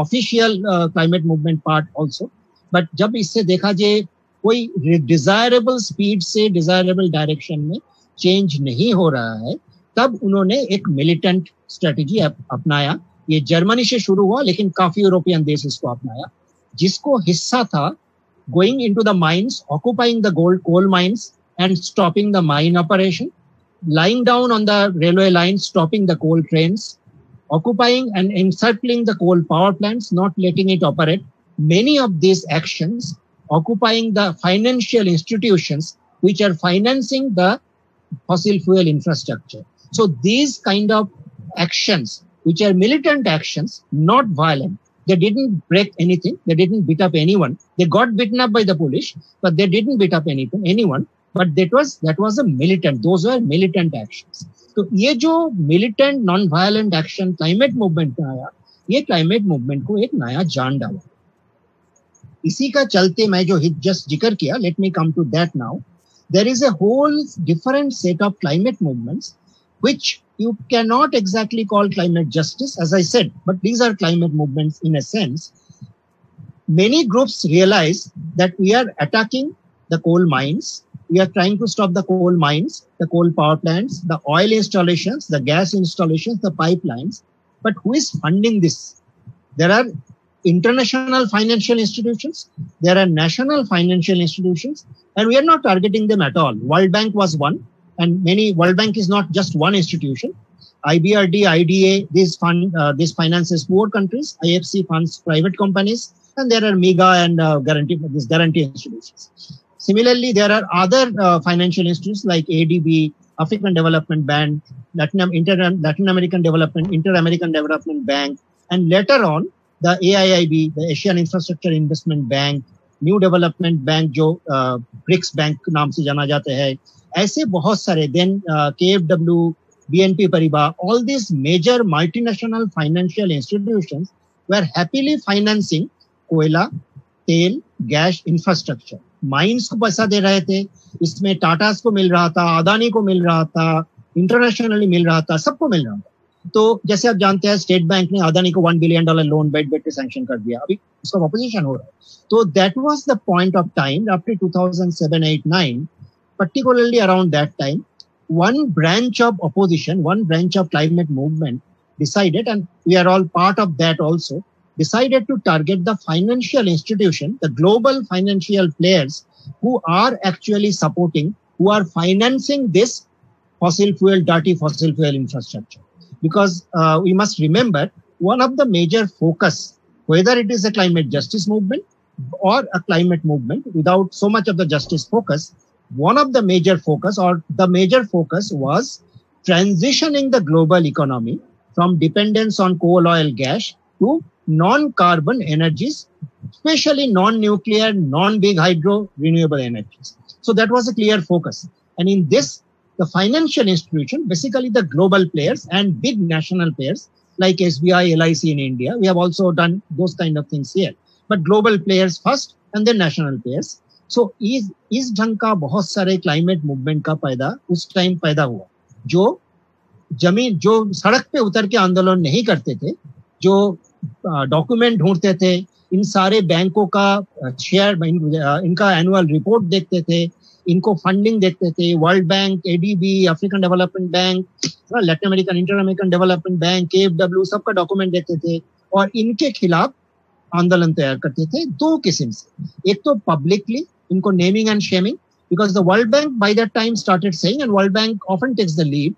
official climate movement part also but जब इससे देखा जे कोई डिजायरेबल स्पीड से डिजायरेबल डायरेक्शन में चेंज नहीं हो रहा है तब उन्होंने एक मिलिटेंट स्ट्रेटेजी अपनाया ये जर्मनी से शुरू हुआ लेकिन काफ़ी यूरोपियन देश इसको अपनाया जिसको हिस्सा था going in to the mines occupying the gold coal mines and stopping the mine operation lying down on the railway line, stopping the coal trains, occupying and encircling the coal power plants, not letting it operate. Many of these actions occupying the financial institutions which are financing the fossil fuel infrastructure. So these kind of actions which are militant actions, not violent. They didn't break anything. They didn't beat up anyone. They got beaten up by the police, but they didn't beat up anything, anyone. But that was that was a militant. Those were militant actions. तो ये जो militant non violent action climate movement में आया ये climate movement को एक नया जान डाला इसी का चलते मैं जो जस्ट जिक्र किया let me come to that now there is a whole different set of climate movements which you cannot exactly call climate justice, as I said, but these are climate movements in a sense. Many groups realize that we are attacking the coal mines. We are trying to stop the coal mines, the coal power plants, the oil installations, the gas installations, the pipelines. But who is funding this? There are international financial institutions, there are national financial institutions, and we are not targeting them at all. World Bank was one, and many World Bank is not just one institution. IBRD, IDA, these fund, uh, this finances poor countries. IFC funds private companies, and there are MIGA and uh, guarantee these guarantee institutions. Similarly, there are other uh, financial institutions like ADB, African Development Bank, Latin, Inter, Latin American Development, Inter American Development Bank, and later on the AIIB, the Asian Infrastructure Investment Bank, New Development Bank जो BRICS bank नाम से जाना जाते हैं ऐसे बहुत सारे then K F W P Paribas all this major multinational financial institution were happily financing कोयला तेल गैस इंफ्रास्ट्रक्चर माइंस को पैसा दे रहे थे इसमें टाटास को मिल रहा था अदानी को मिल रहा था इंटरनेशनली मिल रहा था सबको मिल रहा था। तो जैसे आप जानते हैं, स्टेट बैंक ने अदानी को वन बिलियन डॉलर लोन बैठ बैठ के सेंशन कर दिया। अभी उसका ऑपोजिशन हो रहा है। तो that was the point of time after two thousand seven eight nine particularly around that time one branch of opposition one branch of climate movement decided and we are all part of that also decided to target the financial institution the global financial players who are actually supporting who are financing this fossil fuel डाटी fossil fuel infrastructure Because uh, we must remember, one of the major focus, whether it is a climate justice movement or a climate movement, without so much of the justice focus, one of the major focus or the major focus was transitioning the global economy from dependence on coal, oil, gas to non-carbon energies, especially non-nuclear, non-big hydro, renewable energies. So that was a clear focus. And in this, the financial institution, basically the global players and big national players like SBI, LIC in India, we have also done those kind of things here. But global players first and then national players so इस इस ढंग का बहुत सारे climate movement का पैदा उस time पैदा हुआ जो ज़मीन जो सड़क पे उतर के आंदोलन नहीं करते थे जो डॉक्यूमेंट ढूंढते थे इन सारे बैंकों का शेयर इनका एनुअल रिपोर्ट देखते थे इनको फंडिंग देते थे World Bank ADB African Development Bank Latin American Inter American Development Bank K F W सबका डॉक्यूमेंट देते थे और इनके खिलाफ आंदोलन तैयार करते थे दो किस्म से। एक तो पब्लिकली इनको naming and shaming because the World Bank by the time started saying World Bank often takes the lead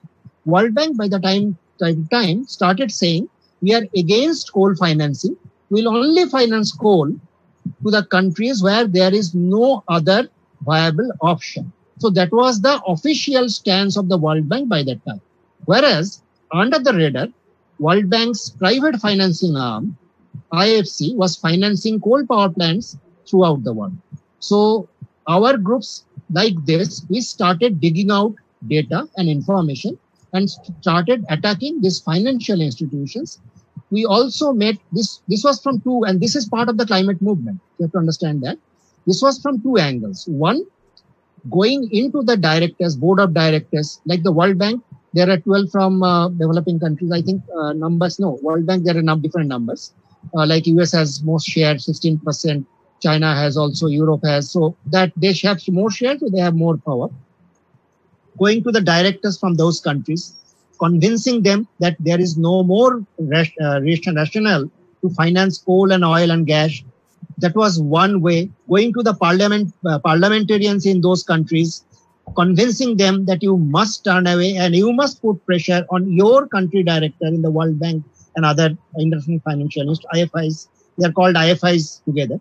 World Bank by the time time started saying we are against coal financing will only finance coal to the countries where there is no other viable option. So that was the official stance of the World Bank by that time. Whereas under the radar, World Bank's private financing arm, IFC, was financing coal power plants throughout the world. So our groups like this, we started digging out data and information and started attacking these financial institutions. We also made this, this was from two, and this is part of the climate movement. You have to understand that. This was from two angles. One, going into the directors, board of directors, like the World Bank, there are 12 from uh, developing countries. I think uh, numbers, no, World Bank, there are num- different numbers. Uh, like US has most share, 16%. China has also, Europe has. So that they have more shares, so they have more power. Going to the directors from those countries, convincing them that there is no more uh, rationale to finance coal and oil and gas that was one way going to the parliament uh, parliamentarians in those countries convincing them that you must turn away and you must put pressure on your country director in the world bank and other international financial institutions ifis they are called ifis together.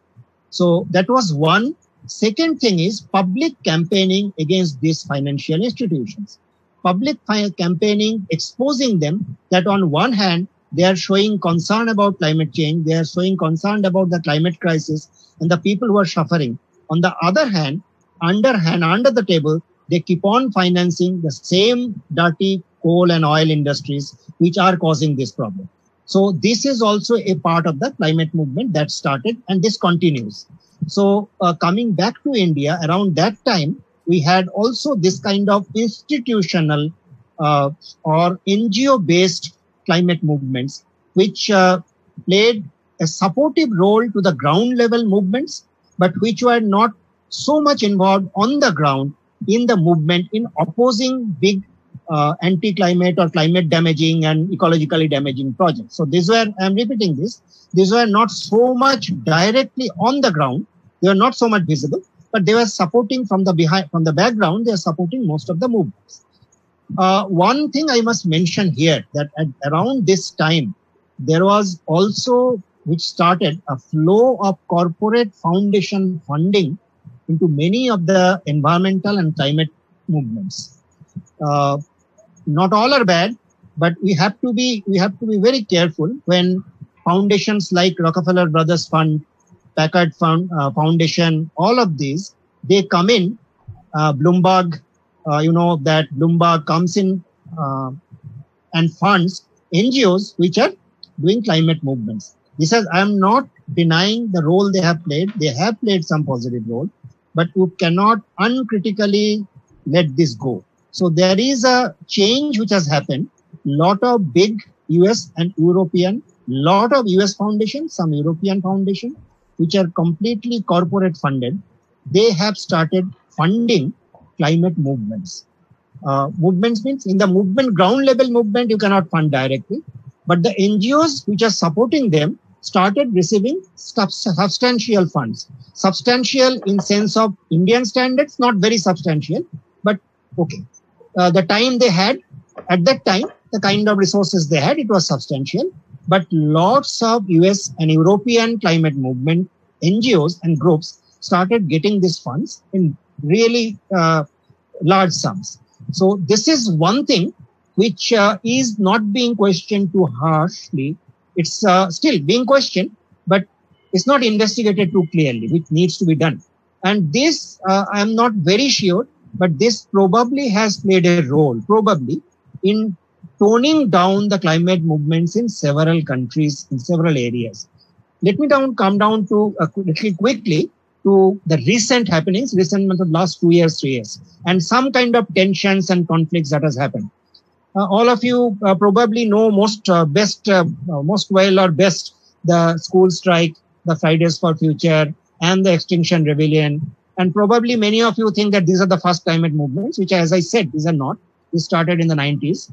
So that was one. Second thing is public campaigning against these financial institutions. Public campaigning exposing them that on one hand they are showing concern about climate change. They are showing concern about the climate crisis and the people who are suffering. On the other hand, underhand, under the table, they keep on financing the same dirty coal and oil industries which are causing this problem. So this is also a part of the climate movement that started and this continues. So uh, coming back to India around that time, we had also this kind of institutional uh, or NGO based climate movements, which uh, played a supportive role to the ground level movements, but which were not so much involved on the ground in the movement in opposing big uh, anti-climate or climate damaging and ecologically damaging projects. So these were, I'm repeating this, these were not so much directly on the ground. They were not so much visible, but they were supporting from the behind, from the background, they are supporting most of the movements. Uh, one thing I must mention here that at around this time, there was also, which started a flow of corporate foundation funding into many of the environmental and climate movements. Uh, not all are bad, but we have to be we have to be very careful when foundations like Rockefeller Brothers Fund, Packard Fund, uh, Foundation, all of these they come in. Uh, Bloomberg uh, you know, that Bloomberg comes in uh, and funds NGOs which are doing climate movements. He says, I'm not denying the role they have played. They have played some positive role, but you cannot uncritically let this go. So there is a change which has happened. Lot of big US and European, lot of US foundations, some European foundation, which are completely corporate funded. They have started funding climate movements. Uh, movements means in the movement, ground level movement, you cannot fund directly, but the NGOs which are supporting them started receiving substantial funds. Substantial in sense of Indian standards, not very substantial, but okay. Uh, the time they had at that time, the kind of resources they had, it was substantial. But lots of US and European climate movement NGOs and groups started getting these funds in really uh, large sums. So this is one thing which uh, is not being questioned too harshly. It's uh, still being questioned, but it's not investigated too clearly, which needs to be done. And this, uh, I'm not very sure, but this probably has played a role, probably, in toning down the climate movements in several countries, in several areas. Let me down come down to uh, quickly to the recent happenings, recent month of last two years, three years, and some kind of tensions and conflicts that has happened. Uh, all of you uh, probably know most uh, best, uh, uh, most well or best the school strike, the Fridays for Future, and the Extinction Rebellion. And probably many of you think that these are the first climate movements, which, as I said, these are not. These started in the 90s.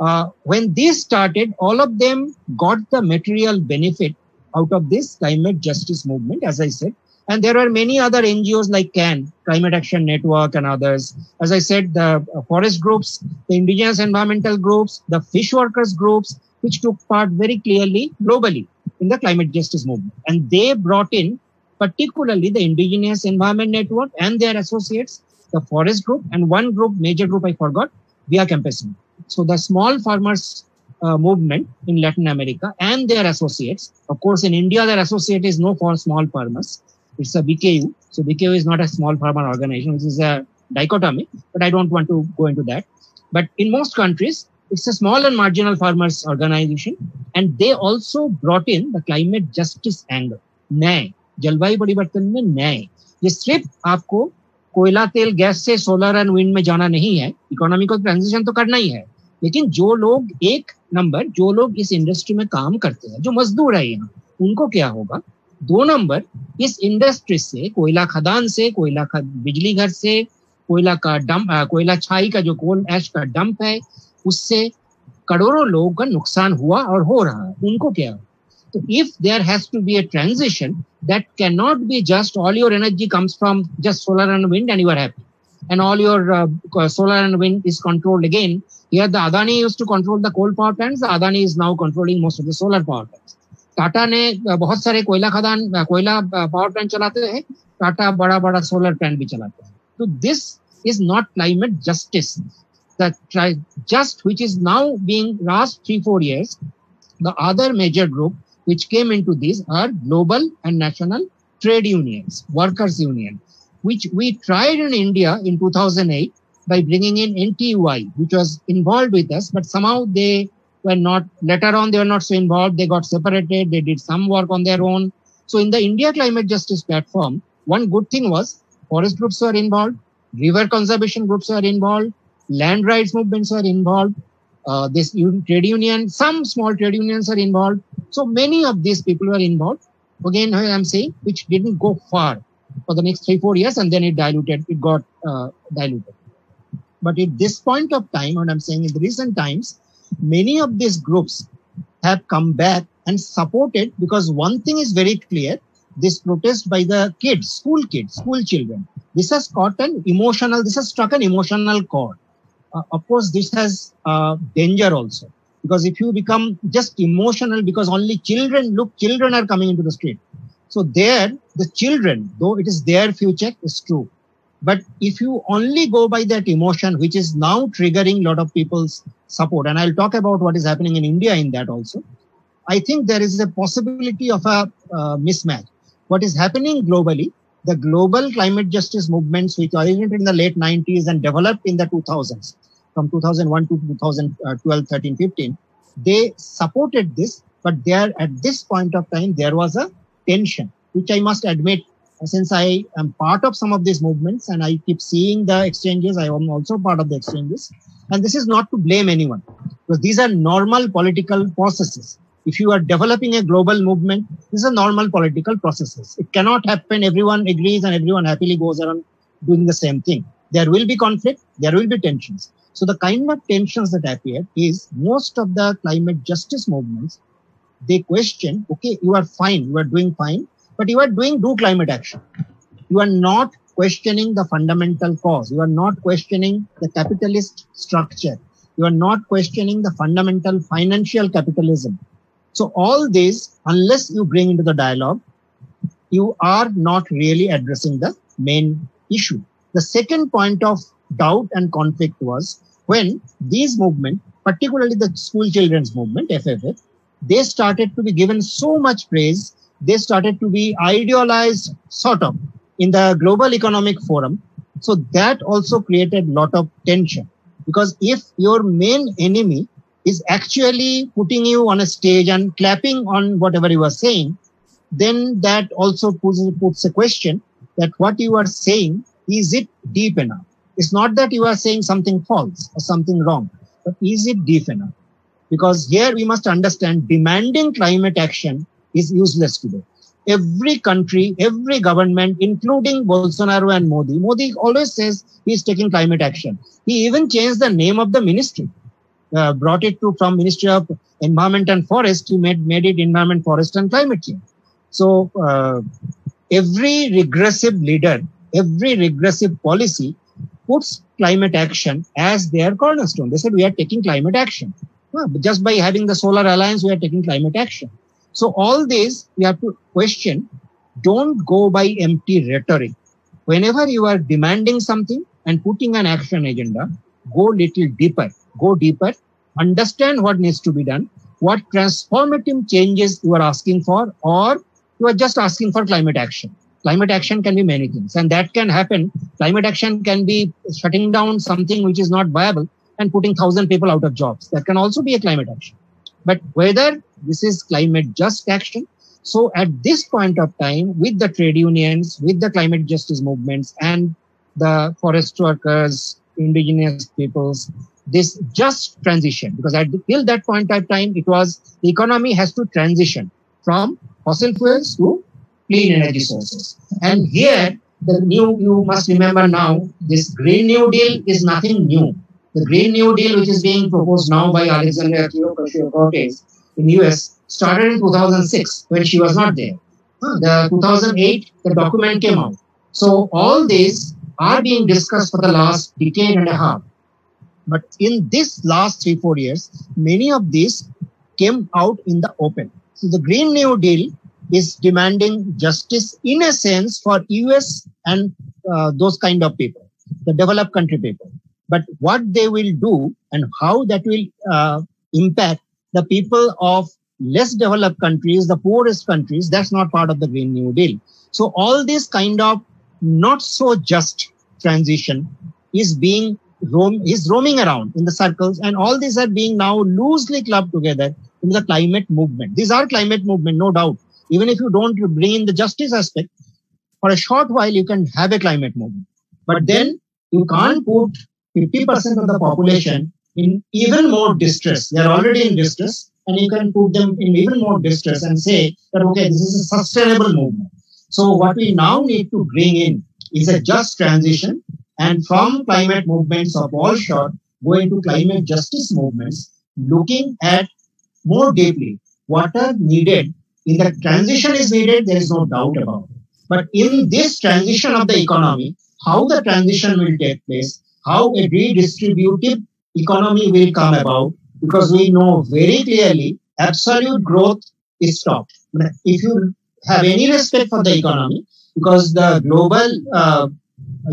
Uh, when these started, all of them got the material benefit out of this climate justice movement, as I said, And there are many other NGOs like CAN, Climate Action Network, and others. As I said, the forest groups, the indigenous environmental groups, the fish workers groups, which took part very clearly globally in the climate justice movement. And they brought in particularly the indigenous environment network and their associates, the forest group, and one group, major group I forgot, Via Campesina. So the small farmers uh, movement in Latin America and their associates. Of course, in India, their associate is no for small farmers. It's a BKU. So BKU is not a small farmer organization, which is a dichotomy, but I don't want to go into that. But in most countries, it's a small and marginal farmers organization. And they also brought in the climate justice angle. न्याय जलवायु परिवर्तन में न्याय ये सिर्फ़ आपको कोयला तेल गैस से सोलर एंड विंड में जाना नहीं है इकोनॉमिकल ट्रांजिशन तो करना ही है लेकिन जो लोग एक नंबर जो लोग इस इंडस्ट्री में काम करते हैं जो मजदूर है यहाँ उनको क्या होगा दो नंबर इस इंडस्ट्री से, कोयला खदान से, कोयला बिजली घर से, कोयला का डंप कोयला छाई का जो कोल ऐश का डंप है, उससे करोड़ों लोगों का नुकसान हुआ और हो रहा है। उनको क्या? तो if there has to be a transition that can not be just all your energy comes from just solar and wind and you're happy and all your solar and wind is controlled again here the Adani use to control the coal power plants Adani is now controlling most of the solar power plants Tata ने बहुत सारे कोयला खदान कोयला power plant चलाते हैं, टाटा बड़ा बड़ा सोलर प्लांट भी चलाते हैं। तो this is not climate justice just which is now being last three four years the other major group which came in to this are global and national trade union workers union which we tried in India in two thousand eight by bringing in N T Y which was involve with but समाउ they were not, later on, they were not so involved. They got separated. They did some work on their own. So in the India Climate Justice Platform, one good thing was forest groups were involved, river conservation groups were involved, land rights movements were involved, uh, this trade union, some small trade unions are involved. So many of these people were involved. Again, I'm saying, which didn't go far for the next three, four years, and then it diluted, it got uh, diluted. But at this point of time, what I'm saying in the recent times, many of these groups have come back and supported because one thing is very clear this protest by the kids, school kids, school children, this has caught an emotional, this has struck an emotional chord. Uh, of course, this has uh, danger also because if you become just emotional because only children look, children are coming into the street. So there, the children, though it is their future, is true. But if you only go by that emotion, which is now triggering a lot of people's support, and I'll talk about what is happening in India in that also, I think there is a possibility of a uh, mismatch. What is happening globally, the global climate justice movements, which originated in the late 90s and developed in the 2000s, from 2001 to 2012, 13, 15, they supported this, but there at this point of time, there was a tension, which I must admit since I am part of some of these movements and I keep seeing the exchanges, I am also part of the exchanges. And this is not to blame anyone because these are normal political processes. If you are developing a global movement, these are normal political processes. It cannot happen. Everyone agrees and everyone happily goes around doing the same thing. There will be conflict. There will be tensions. So the kind of tensions that appear is most of the climate justice movements, they question, okay, you are fine. You are doing fine but you are doing do climate action. You are not questioning the fundamental cause. You are not questioning the capitalist structure. You are not questioning the fundamental financial capitalism. So all these, unless you bring into the dialogue, you are not really addressing the main issue. The second point of doubt and conflict was when these movement, particularly the school children's movement, FFF, they started to be given so much praise they started to be idealized sort of in the global economic forum. So that also created a lot of tension. Because if your main enemy is actually putting you on a stage and clapping on whatever you are saying then that also puts, puts a question that what you are saying is it deep enough? It's not that you are saying something false or something wrong but is it deep enough? Because here we must understand demanding climate action is useless today. Every country, every government, including Bolsonaro and Modi, Modi always says he's taking climate action. He even changed the name of the ministry, uh, brought it to from Ministry of Environment and Forest. He made, made it Environment, Forest and Climate Change. So uh, every regressive leader, every regressive policy puts climate action as their cornerstone. They said, we are taking climate action. Well, just by having the Solar Alliance, we are taking climate action. So all this we have to question. Don't go by empty rhetoric. Whenever you are demanding something and putting an action agenda, go little deeper, go deeper, understand what needs to be done, what transformative changes you are asking for, or you are just asking for climate action. Climate action can be many things, and that can happen. Climate action can be shutting down something which is not viable and putting thousand people out of jobs. That can also be a climate action. But whether this is climate just action, so at this point of time, with the trade unions, with the climate justice movements, and the forest workers, indigenous peoples, this just transition because at till that point of time it was the economy has to transition from fossil fuels to clean energy sources. And here the new you must remember now this green new deal is nothing new the green new deal which is being proposed now by alexandria ocasio-cortez in us started in 2006 when she was not there the 2008 the document came out so all these are being discussed for the last decade and a half but in this last three, four years, many of these came out in the open. So the Green New Deal is demanding justice in a sense for US and uh, those kind of people, the developed country people. But what they will do and how that will uh, impact the people of less developed countries, the poorest countries, that's not part of the Green New Deal. So all this kind of not so just transition is being roam, is roaming around in the circles, and all these are being now loosely clubbed together in the climate movement. These are climate movement, no doubt. Even if you don't bring in the justice aspect, for a short while you can have a climate movement. But then you can't put 50% of the population in even more distress. They are already in distress, and you can put them in even more distress and say that, okay, this is a sustainable movement. So what we now need to bring in is a just transition and from climate movements of all sort, go into climate justice movements, looking at more deeply what are needed. In the transition is needed, there is no doubt about it. But in this transition of the economy, how the transition will take place, how a redistributive economy will come about, because we know very clearly absolute growth is stopped. If you have any respect for the economy, because the global uh,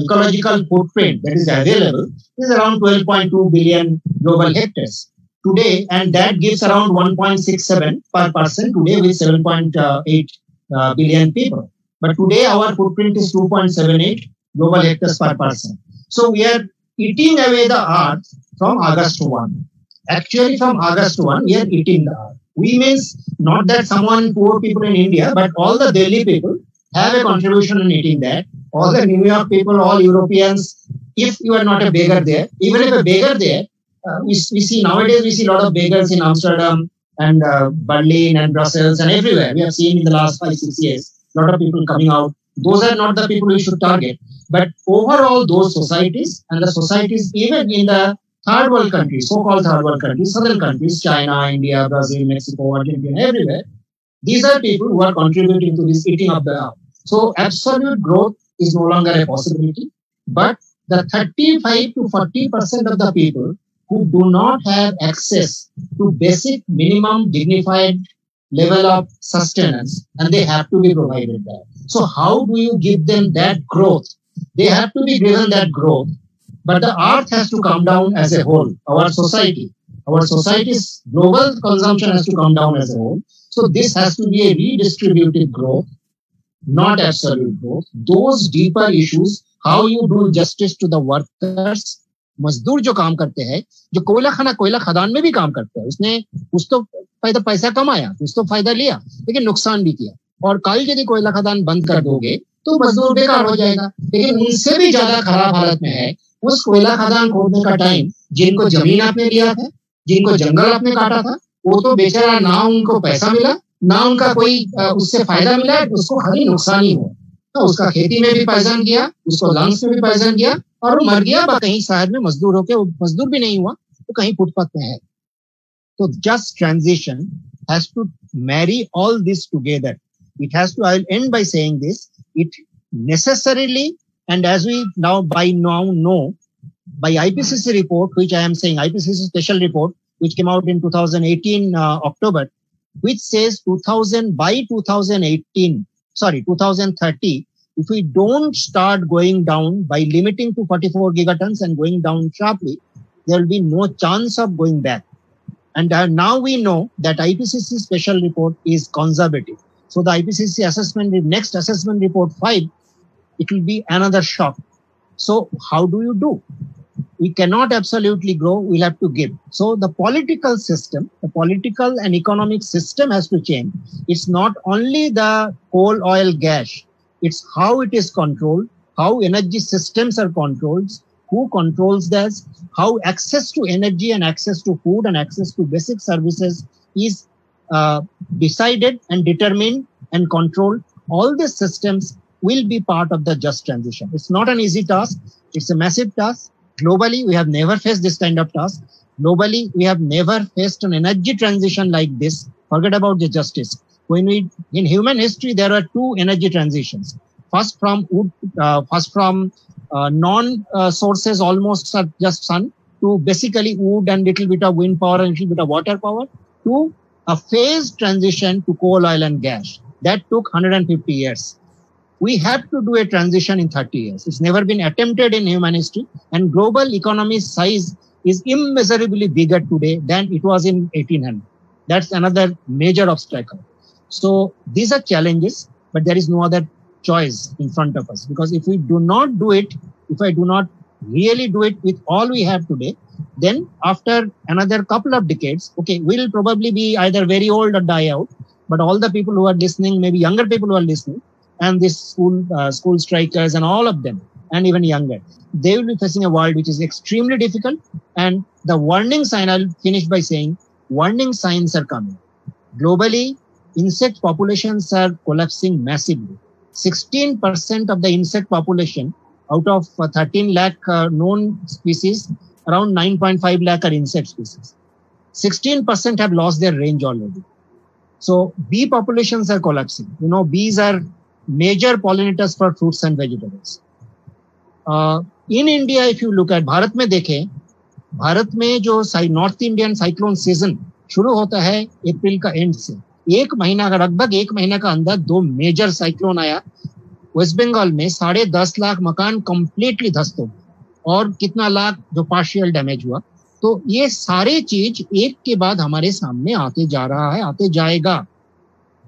ecological footprint that is available is around 12.2 billion global hectares today, and that gives around 1.67 per person today with 7.8 uh, billion people. But today our footprint is 2.78 global hectares per person. So we are eating away the earth from August 1. Actually, from August 1, we are eating the earth. We means not that someone poor people in India, but all the Delhi people have a contribution in eating that all the New York people, all Europeans, if you are not a beggar there, even if a beggar there, uh, we, we see nowadays we see a lot of beggars in Amsterdam and uh, Berlin and Brussels and everywhere. We have seen in the last five six years a lot of people coming out. Those are not the people we should target. But overall, those societies and the societies even in the third world countries, so-called third world countries, southern countries, China, India, Brazil, Mexico, Argentina, everywhere. These are people who are contributing to this eating of the earth. So absolute growth is no longer a possibility. But the 35 to 40% of the people who do not have access to basic minimum dignified level of sustenance and they have to be provided that. So how do you give them that growth? They have to be given that growth, but the earth has to come down as a whole, our society. Our society's global consumption has to come down as a whole. So this has to be a redistributive growth not absolute growth. Those deeper issues, how you do justice to the workers, मजदूर जो काम करते हैं जो कोयला खाना कोयला खदान में भी काम करते हैं उसने कुछ तो फ़ायदा पैसा कमाया कुछ तो फ़ायदा लिया लेकिन नुकसान भी किया और कल यदि कोयला खदान बंद कर दोगे तो मजदूर बेकार हो जाएगा। लेकिन उनसे भी ज़्यादा खराब हालत में है उस कोयला खदान खोदने का टाइम जिनको ज़मीन आपने लिया था जिनको जंगल आपने काटा था वो तो बेचारा ना उनको पैसा मिला ना उनका कोई उससे फ़ायदा मिला उसको खाली नुकसान ही हुआ। तो उसका खेती में भी पैसन किया उसको लंग्स में भी पैसन किया और वो मर गया कहीं शहर में मजदूर होके मजदूर भी नहीं हुआ तो कहीं फुटपाथ में है। तो just transition has to marry all this together it has to i'll end by saying this it necessarily, and as we now by now know, by IPCC report, which I am saying IPCC special report, which came out in 2018 uh, October, which says 2000 by 2018, sorry, 2030, if we don't start going down by limiting to 44 gigatons and going down sharply, there will be no chance of going back. And uh, now we know that IPCC special report is conservative. So the IPCC assessment, the next assessment report five, it will be another shock. So how do you do? We cannot absolutely grow. We'll have to give. So the political system, the political and economic system has to change. It's not only the coal, oil, gas. It's how it is controlled, how energy systems are controlled, who controls this, how access to energy and access to food and access to basic services is uh, decided and determined and controlled. All these systems will be part of the just transition. It's not an easy task. It's a massive task. Globally, we have never faced this kind of task. Globally, we have never faced an energy transition like this. Forget about the justice. When we, in human history, there are two energy transitions. First from wood, uh, first from uh, non uh, sources almost just sun to basically wood and little bit of wind power and little bit of water power to a phased transition to coal, oil and gas. That took 150 years we have to do a transition in 30 years. It's never been attempted in human history and global economy size is immeasurably bigger today than it was in 1800. That's another major obstacle. So these are challenges, but there is no other choice in front of us because if we do not do it, if I do not really do it with all we have today, then after another couple of decades, okay, we'll probably be either very old or die out. But all the people who are listening, maybe younger people who are listening, and these school uh, school strikers and all of them and even younger they will be facing a world which is extremely difficult. And the warning sign i'll finish by saying warning signs are coming. Globally insect populations are collapsing massively. 16% of the insect population out of uh, 13 lakh uh, known species around 9.5 lakh are insect species 16% have lost their range already so bee populations are collapsing you know bees are major pollinators for fruits and vegetables. Uh, in India, if you look at Bharat में देखें भारत में जो north Indian cyclone season शुरू होता है अप्रैल का and से एक महीना का लगभग एक महीना का अंदर दो मेजर साइक्लोन आया वेस्ट बंगाल में साढ़े दस लाख मकान कंप्लीटली ध्वस्त हो और कितना लाख जो पार्शियल डैमेज हुआ। तो ये सारे चीज़ एक के बाद हमारे सामने आते जा रहा है, आते जाएगा।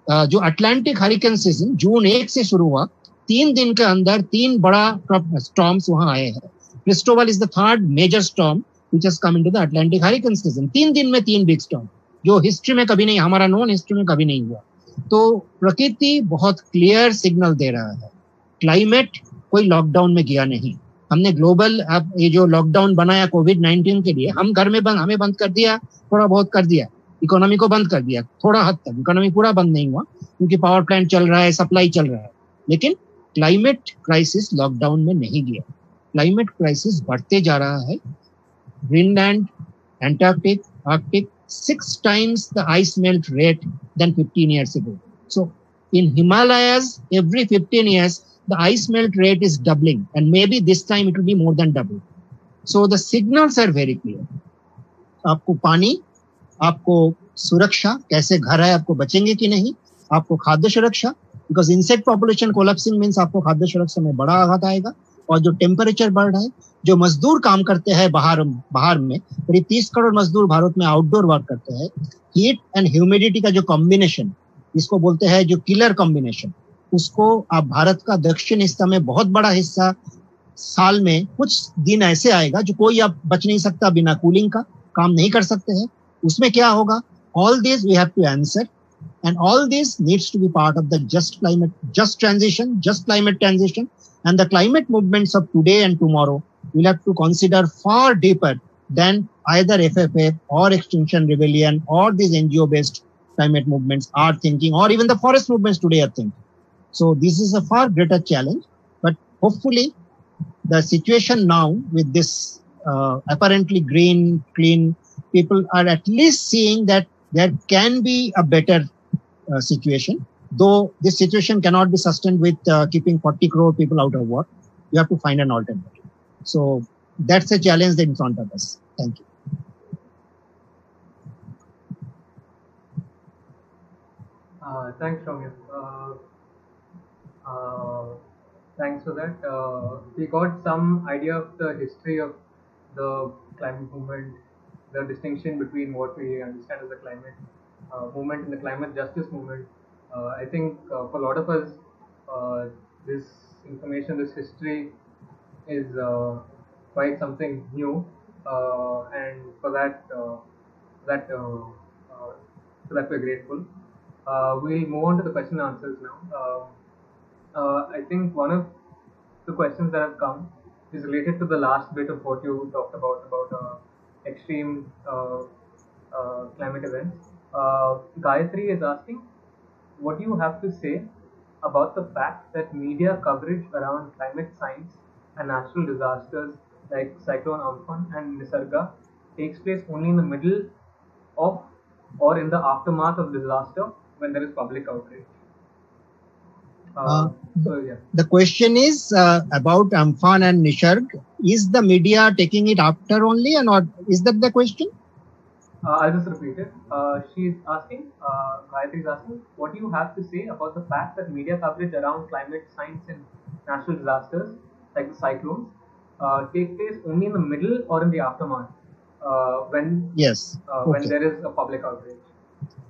जो अटलांटिक हरिकेन सीज़न जून एक से शुरू हुआ, तीन दिन के अंदर तीन बड़ा स्टॉम्स वहाँ आए हैं। Cristobal is the third major storm which has come into the Atlantic hurricane season तीन दिन में तीन बिग स्टॉम जो हिस्ट्री में कभी नहीं, हमारा नॉन हिस्ट्री में कभी नहीं हुआ। तो प्रकृति बहुत क्लियर सिग्नल दे रहा है। क्लाइमेट कोई लॉकडाउन में गया नहीं। हमने ग्लोबल अब ये जो लॉकडाउन बनाया कोविड नाइन्टीन के लिए हम घर में बंद हमें बंद कर दिया थोड़ा बहुत कर दिया। इकोनॉमी को बंद कर दिया थोड़ा हद तक। इकोनॉमी पूरा बंद नहीं हुआ क्योंकि पावर प्लांट चल रहा है सप्लाई चल रहा है। लेकिन क्लाइमेट क्राइसिस लॉकडाउन में नहीं गया। क्लाइमेट क्राइसिस बढ़ते जा रहा है। Greenland Antarctic Arctic six times the ice melt rate than 15 years ago. So in Himalayas, every 15 years, the ice melt rate is doubling, and maybe this time it will be more than double. So the signals are very clear. आपको पानी आपको सुरक्षा कैसे घर है आपको बचेंगे कि नहीं आपको खाद्य सुरक्षा because insect population collapsing means आपको खाद्य सुरक्षा में बड़ा आघात आएगा और जो टेम्परेचर बढ़ रहा है जो मजदूर काम करते हैं बाहर बाहर में करीब तीस करोड़ मजदूर भारत में आउटडोर वर्क करते हैं हीट एंड ह्यूमिडिटी का जो कॉम्बिनेशन जिसको बोलते हैं जो किलर कॉम्बिनेशन उसको आप भारत का दक्षिण हिस्सा में बहुत बड़ा हिस्सा साल में कुछ दिन ऐसे आएगा जो कोई आप बच नहीं सकता बिना कूलिंग का, काम नहीं कर सकते हैं। उसमें क्या होगा? All this we have to answer and all this needs to be part of the just climate just transition just climate transition and the climate movements of today and tomorrow will have to consider far deeper than either F F F और extinction rebellion और this NGO based climate movements are thinking और even the forest movements today are thinking So this is a far greater challenge, but hopefully the situation now with this uh, apparently green, clean people are at least seeing that there can be a better uh, situation. though this situation cannot be sustained with uh, keeping 40 crore people out of work, you have to find an alternative. So that's a challenge in front of us. Thank you. Uh, thanks, Soumya. Uh, thanks for that. Uh, we got some idea of the history of the climate movement, the distinction between what we understand as the climate uh, movement and the climate justice movement. Uh, I think uh, for a lot of us, uh, this information, this history is quite something new, and for that, that for that we're grateful. We'll move on to the question and answers now. Uh, I think one of the questions that have come is related to the last bit of what you talked about about uh, extreme uh, uh, climate events. Uh, Gayatri is asking, what do you have to say about the fact that media coverage around climate science and natural disasters like Cyclone Amphan and Nisarga takes place only in the middle of or in the aftermath of disaster when there is public outrage? Uh, Uh, so yeah. The question is uh, about Amphan and Nisarg. Is the media taking it after only, or not? Is that the question? Uh, I'll just repeat it. Uh, she's asking, uh, Gayatri is asking, what do you have to say about the fact that media coverage around climate science and natural disasters, like the cyclones, uh, take place only in the middle or in the aftermath when Yes. uh, when there is a public outrage?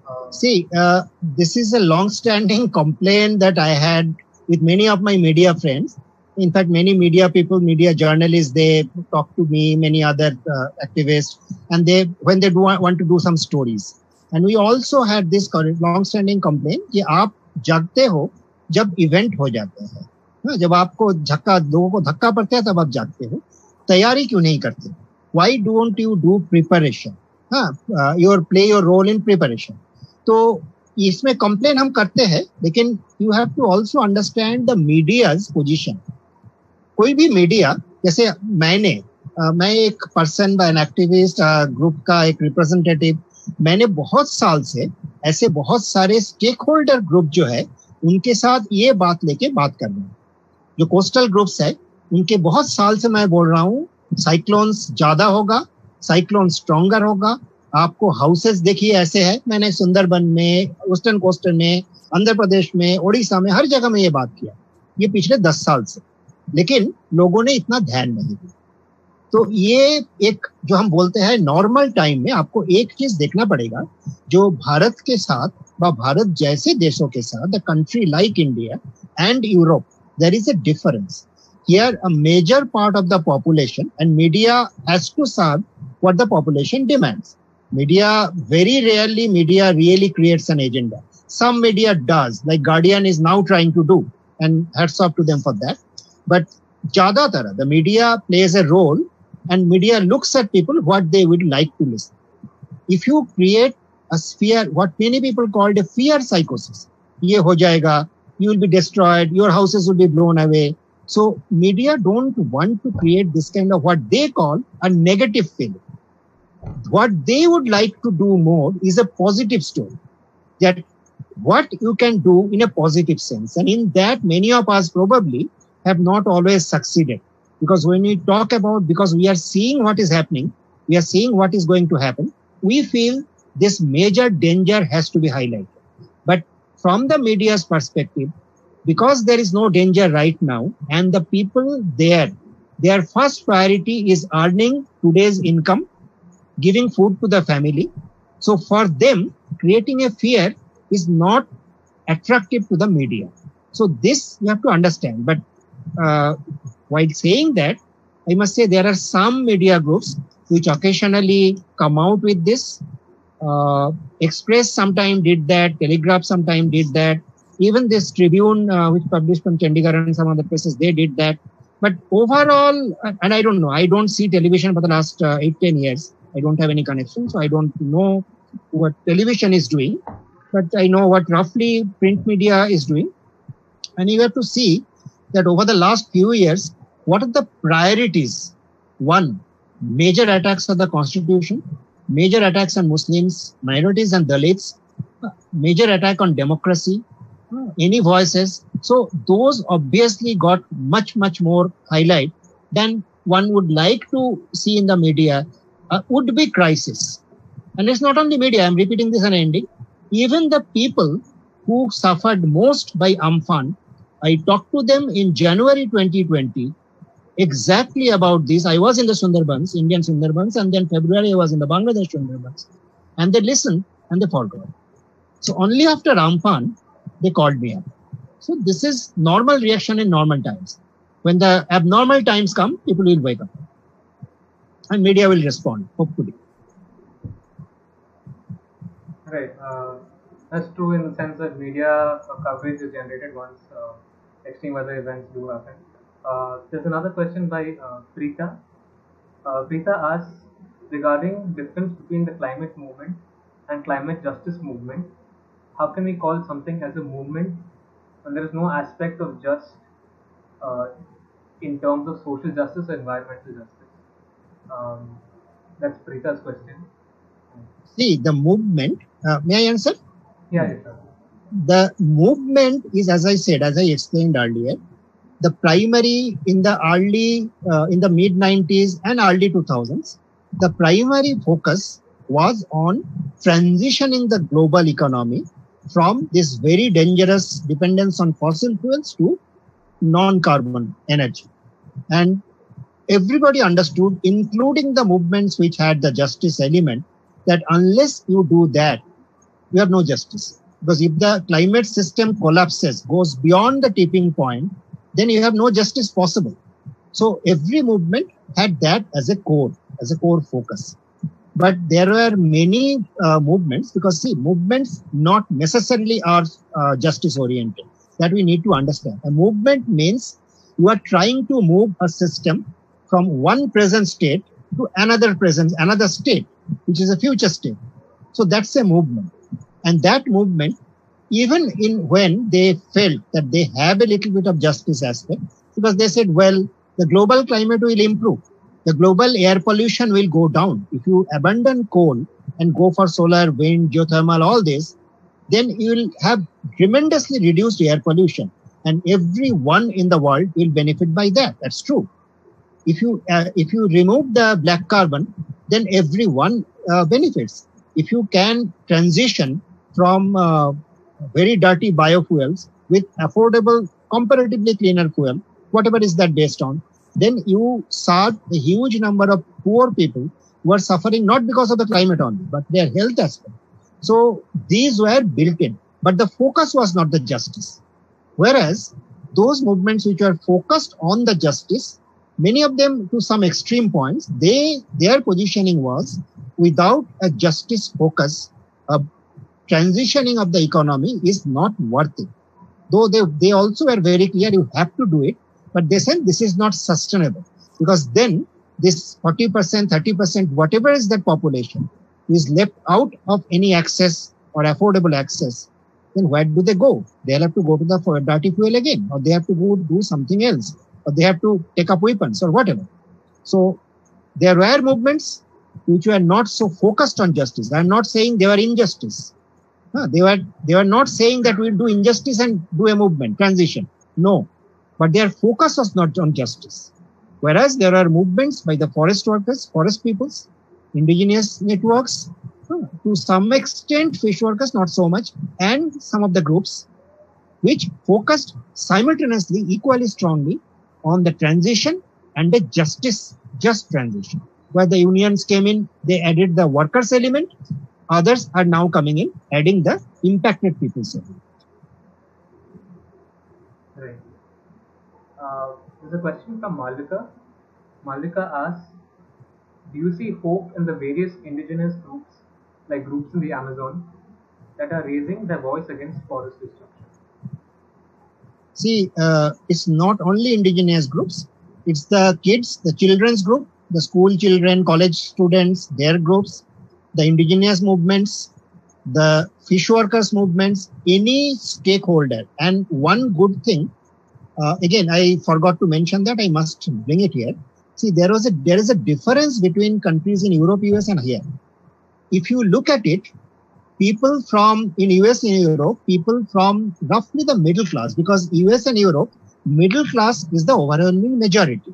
Uh, See, uh, this is a long-standing complaint that I had with many of my media friends. In fact, many media people, media journalists, they talk to me, many other uh, activists, and they when they do want to do some stories. And we also had this long-standing complaint कि आप जागते हो जब event हो जाते हैं हाँ, जब आपको धक्का लोगों को धक्का पड़ता है तब आप जागते हो तैयारी क्यों नहीं करते why don't you do preparation हाँ your play your role in preparation तो इसमें कंप्लेन हम करते हैं लेकिन you have to also understand the media's position कोई भी मीडिया जैसे मैंने अ, मैं एक पर्सन एन एक्टिविस्ट ग्रुप का एक रिप्रेजेंटेटिव मैंने बहुत साल से ऐसे बहुत सारे स्टेक होल्डर ग्रुप जो है उनके साथ ये बात लेके बात कर रहे हैं। जो कोस्टल ग्रुप्स है उनके बहुत साल से मैं बोल रहा हूँ साइक्लोन्स ज़्यादा होगा साइक्लोन स्ट्रॉन्गर होगा आपको हाउसेस देखिए, ऐसे है। मैंने सुंदरबन में वेस्टर्न कोस्टल में आंध्र प्रदेश में ओडिशा में, हर जगह में ये बात किया। ये पिछले दस साल से। लेकिन लोगों ने इतना ध्यान नहीं दिया। तो ये एक, जो हम बोलते हैं नॉर्मल टाइम में आपको एक चीज़ देखना पड़ेगा, जो भारत के साथ व भारत जैसे देशों के साथ the country like India and Europe there is a difference here, a major part of the population and media has to serve what the population demands. Media very rarely media really creates an agenda. Some media does like guardian is now trying to do and hats off to them for that. But zyadatar the media plays a role and media looks at people what they would like to listen. If you create a sphere what many people called a fear psychosis ye ho jayega you will be destroyed your houses will be blown away. So media don't want to create this kind of what they call a negative feeling. What they would like to do more is a positive story. That what you can do in a positive sense. And in that, many of us probably have not always succeeded. Because when we talk about, because we are seeing what is happening, we are seeing what is going to happen, we feel this major danger has to be highlighted. But from the media's perspective, because there is no danger right now and the people there their first priority is earning today's income giving food to the family so for them creating a fear is not attractive to the media so this you have to understand but uh, while saying that i must say there are some media groups which occasionally come out with this uh, express sometime did that telegraph sometime did that even this Tribune, uh, which published from Chandigarh and some other places, they did that. But overall, uh, and I don't know, I don't see television for the last uh, eight, 10 years. I don't have any connection, so I don't know what television is doing. But I know what roughly print media is doing. And you have to see that over the last few years, what are the priorities? One, major attacks on the constitution, major attacks on Muslims, minorities and Dalits, major attack on democracy, any voices. So those obviously got much, much more highlight than one would like to see in the media uh, would be crisis. And it's not only media, I'm repeating this and ending. Even the people who suffered most by Amphan, I talked to them in January 2020 exactly about this. I was in the Sundarbans, Indian Sundarbans, and then February I was in the Bangladesh Sundarbans. And they listened and they forgot. So only after Amphan, they called me up. So this is normal reaction in normal times. When the abnormal times come, people will wake up. And media will respond, hopefully. Right. Uh, that's true in the sense that media uh, coverage is generated once uh, extreme weather events do happen. Uh, there's another question by uh, Preeta. Uh, Preeta asks regarding difference between the climate movement and climate justice movement. How can we call something as a movement when there is no aspect of just uh, in terms of social justice or environmental justice? Um, that's Preeta's question. See, the movement, uh, may I answer? Yeah, yes, sir. The movement is, as I said, as I explained earlier, the primary in the early, uh, in the mid 90s and early 2000s, the primary focus was on transitioning the global economy from this very dangerous dependence on fossil fuels to non-carbon energy. And everybody understood, including the movements which had the justice element, that unless you do that, you have no justice. Because if the climate system collapses, goes beyond the tipping point, then you have no justice possible. So every movement had that as a core, as a core focus. But there were many uh, movements because see, movements not necessarily are uh, justice oriented. That we need to understand. A movement means you are trying to move a system from one present state to another present, another state, which is a future state. So that's a movement. And that movement even in when they felt that they have a little bit of justice aspect, because they said, well, the global climate will improve. The global air pollution will go down. If you abandon coal and go for solar, wind, geothermal, all this, then you will have tremendously reduced air pollution. And everyone in the world will benefit by that. That's true. If you uh, if you remove the black carbon, then everyone uh, benefits. If you can transition from uh, very dirty biofuels with affordable, comparatively cleaner fuel, whatever is that based on, then you saw a huge number of poor people who are suffering not because of the climate only, but their health aspect. So these were built in, but the focus was not the justice. Whereas those movements which were focused on the justice, many of them to some extreme points, they their positioning was without a justice focus, a transitioning of the economy is not worth it. Though they, they also were very clear you have to do it, but they said this is not sustainable because then this 40%, 30%, whatever is that population is left out of any access or affordable access, then where do they go? They'll have to go to the dirty fuel again, or they have to go do something else, or they have to take up weapons or whatever. So there were movements which were not so focused on justice. I'm not saying they were injustice. They were they were not saying that we'll do injustice and do a movement transition. No, but their focus was not on justice. Whereas there are movements by the forest workers, forest peoples, indigenous networks, to some extent fish workers, not so much, and some of the groups which focused simultaneously, equally strongly on the transition and the justice, just transition. Where the unions came in, they added the workers element Others are now coming in, adding the impacted people's element. Right. Uh, there's a question from Malvika. Malvika asks, do you see hope in the various indigenous groups, like groups in the Amazon, that are raising their voice against forest destruction? See, uh, it's not only indigenous groups, it's the kids, the children's group, the school children, college students, their groups, the indigenous movements, the fish workers movements, any stakeholder. And one good thing, uh, again, I forgot to mention that I must bring it here. See, there was a there is a difference between countries in Europe, US, and here. If you look at it, people from in US and Europe, people from roughly the middle class, because US and Europe, middle class is the overwhelming majority.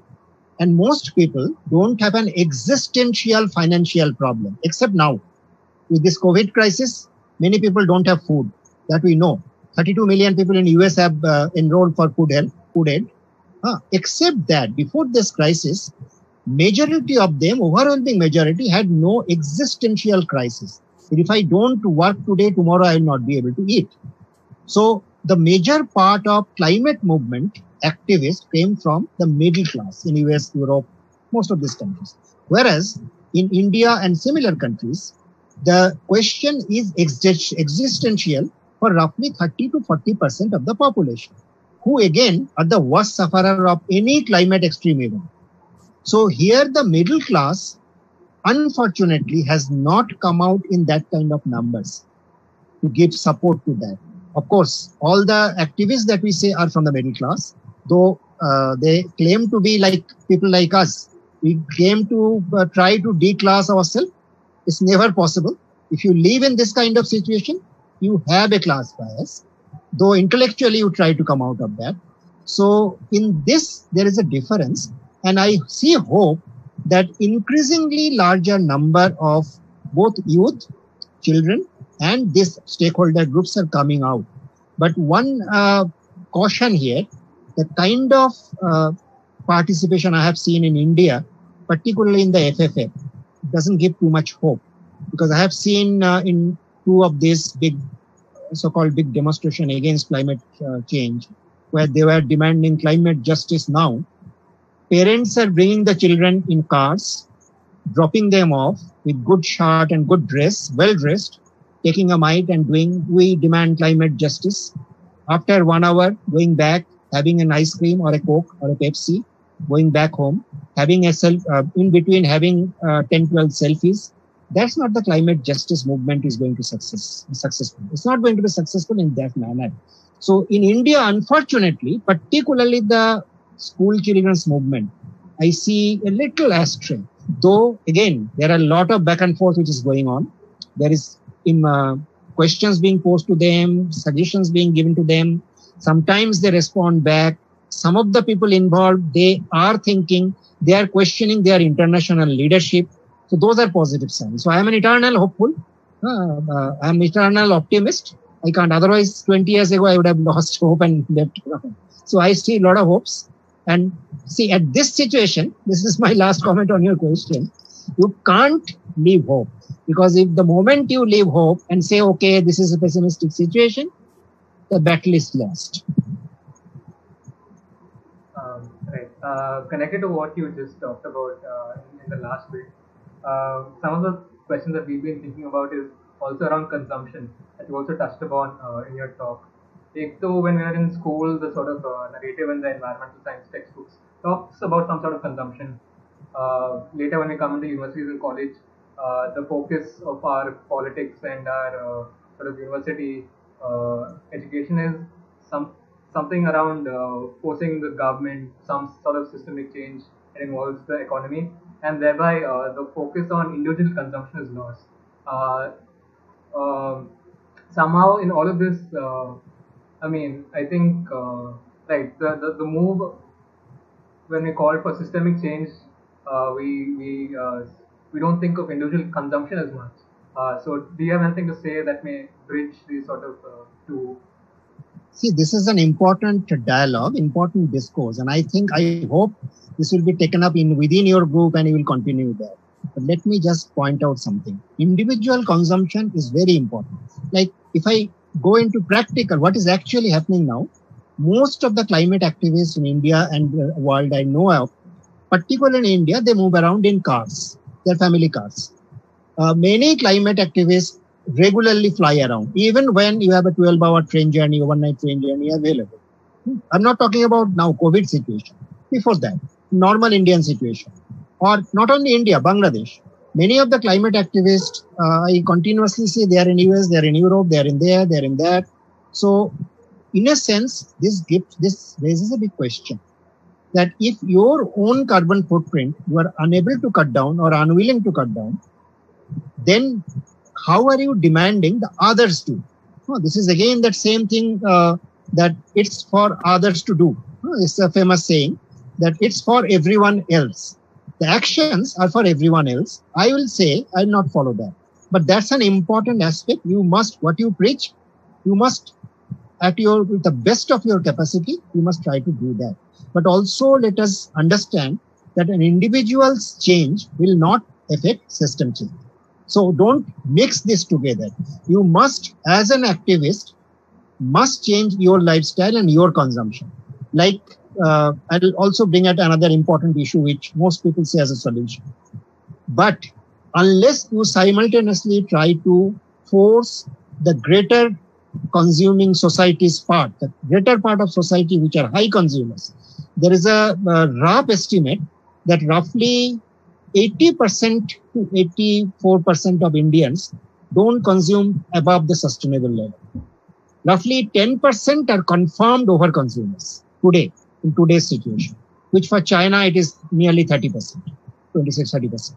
And most people don't have an existential financial problem, except now. With this COVID crisis, many people don't have food that we know. 32 million people in US have uh, enrolled for food help, food aid. Uh, except that before this crisis, majority of them, overwhelming majority, had no existential crisis. If I don't work today, tomorrow I will not be able to eat. So the major part of climate movement activists came from the middle class in US, Europe, most of these countries. Whereas in India and similar countries, the question is existential for roughly 30 to 40% of the population, who again are the worst sufferer of any climate extreme event. So here the middle class, unfortunately, has not come out in that kind of numbers to give support to that. Of course, all the activists that we say are from the middle class, though uh, they claim to be like people like us. We claim to uh, try to declass ourselves. It's never possible. If you live in this kind of situation, you have a class bias, though intellectually you try to come out of that. So in this, there is a difference. And I see hope that increasingly larger number of both youth, children, and these stakeholder groups are coming out. But one uh, caution here, the kind of uh, participation I have seen in India, particularly in the FFA, doesn't give too much hope because I have seen uh, in two of these big, so-called big demonstration against climate uh, change, where they were demanding climate justice now. Parents are bringing the children in cars, dropping them off with good shirt and good dress, well dressed, taking a mic and doing, we demand climate justice. After one hour, going back, having an ice cream or a Coke or a Pepsi, going back home, having a self, uh, in between having uh, 10, 12 selfies, that's not the climate justice movement is going to success successful. It's not going to be successful in that manner. So in India, unfortunately, particularly the school children's movement, I see a little astray. Though again, there are a lot of back and forth which is going on. There is in uh, questions being posed to them, suggestions being given to them. Sometimes they respond back. Some of the people involved, they are thinking, they are questioning their international leadership so those are positive signs. So I am an eternal hopeful. Uh, uh, I am eternal optimist. I can't. Otherwise, 20 years ago, I would have lost hope and left. So I see a lot of hopes. And see, at this situation, this is my last comment on your question. You can't leave hope because if the moment you leave hope and say, okay, this is a pessimistic situation, the battle is lost. Um, right. Uh, connected to what you just talked about uh, in the last bit, uh, some of the questions that we've been thinking about is also around consumption that you also touched upon uh, in your talk. So when we are in school, the sort of uh, narrative in the environmental science textbooks talks about some sort of consumption. Uh, later, when we come into universities and college, uh, the focus of our politics and our sort of university education is some something around forcing the government, some sort of systemic change that involves the economy and thereby the focus on individual consumption is lost. Um, somehow, in all of this, I mean, I think right the, the, the move when we call for systemic change, we we we don't think of individual consumption as much. Uh, so, do you have anything to say that may bridge these sort of uh, two? See, this is an important dialogue, important discourse, and I think I hope this will be taken up in within your group and you will continue there. But let me just point out something. Individual consumption is very important. Like if I go into practical, what is actually happening now? Most of the climate activists in India and the world I know of, particularly in India, they move around in cars, their family cars. Uh, many climate activists regularly fly around, even when you have a 12 hour train journey, overnight train journey available. I'm not talking about now COVID situation. Before that, normal Indian situation. Or not only India, Bangladesh. Many of the climate activists, uh, I continuously say they are in US, they are in Europe, they are in there, they are in there. So, in a sense, this gives this raises a big question that if your own carbon footprint you are unable to cut down or unwilling to cut down, then how are you demanding the others to? Oh, this is again that same thing uh, that it's for others to do. Oh, it's a famous saying that it's for everyone else. The actions are for everyone else. I will say I will not follow that. But that's an important aspect. You must, what you preach, you must at your, with the best of your capacity, you must try to do that. But also let us understand that an individual's change will not affect system change. So don't mix this together. You must, as an activist, must change your lifestyle and your consumption. Like uh, I'll also bring out another important issue, which most people see as a solution. But unless you simultaneously try to force the greater consuming society's part, the greater part of society which are high consumers, there is a, a rough estimate that roughly 80% to 84% of Indians don't consume above the sustainable level. Roughly 10% are confirmed over consumers today in today's situation, which for China it is nearly 30%, 26, 30%,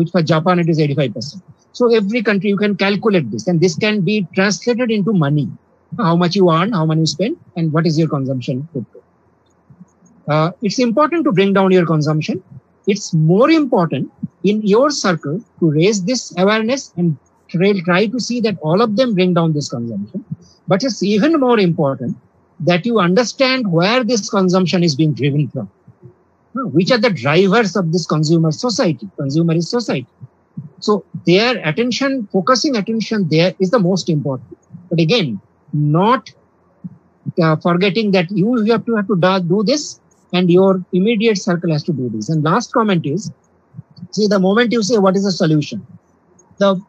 which for Japan it is 85%. So every country you can calculate this and this can be translated into money. How much you earn, how much you spend, and what is your consumption Uh, it's important to bring down your consumption. It's more important in your circle to raise this awareness and try to see that all of them bring down this consumption. But it's even more important that you understand where this consumption is being driven from. Which are the drivers of this consumer society, consumerist society. So their attention, focusing attention there is the most important. But again, not uh, forgetting that you, you have to have to do this and your immediate circle has to do this. And last comment is, see, the moment you say what is the solution, the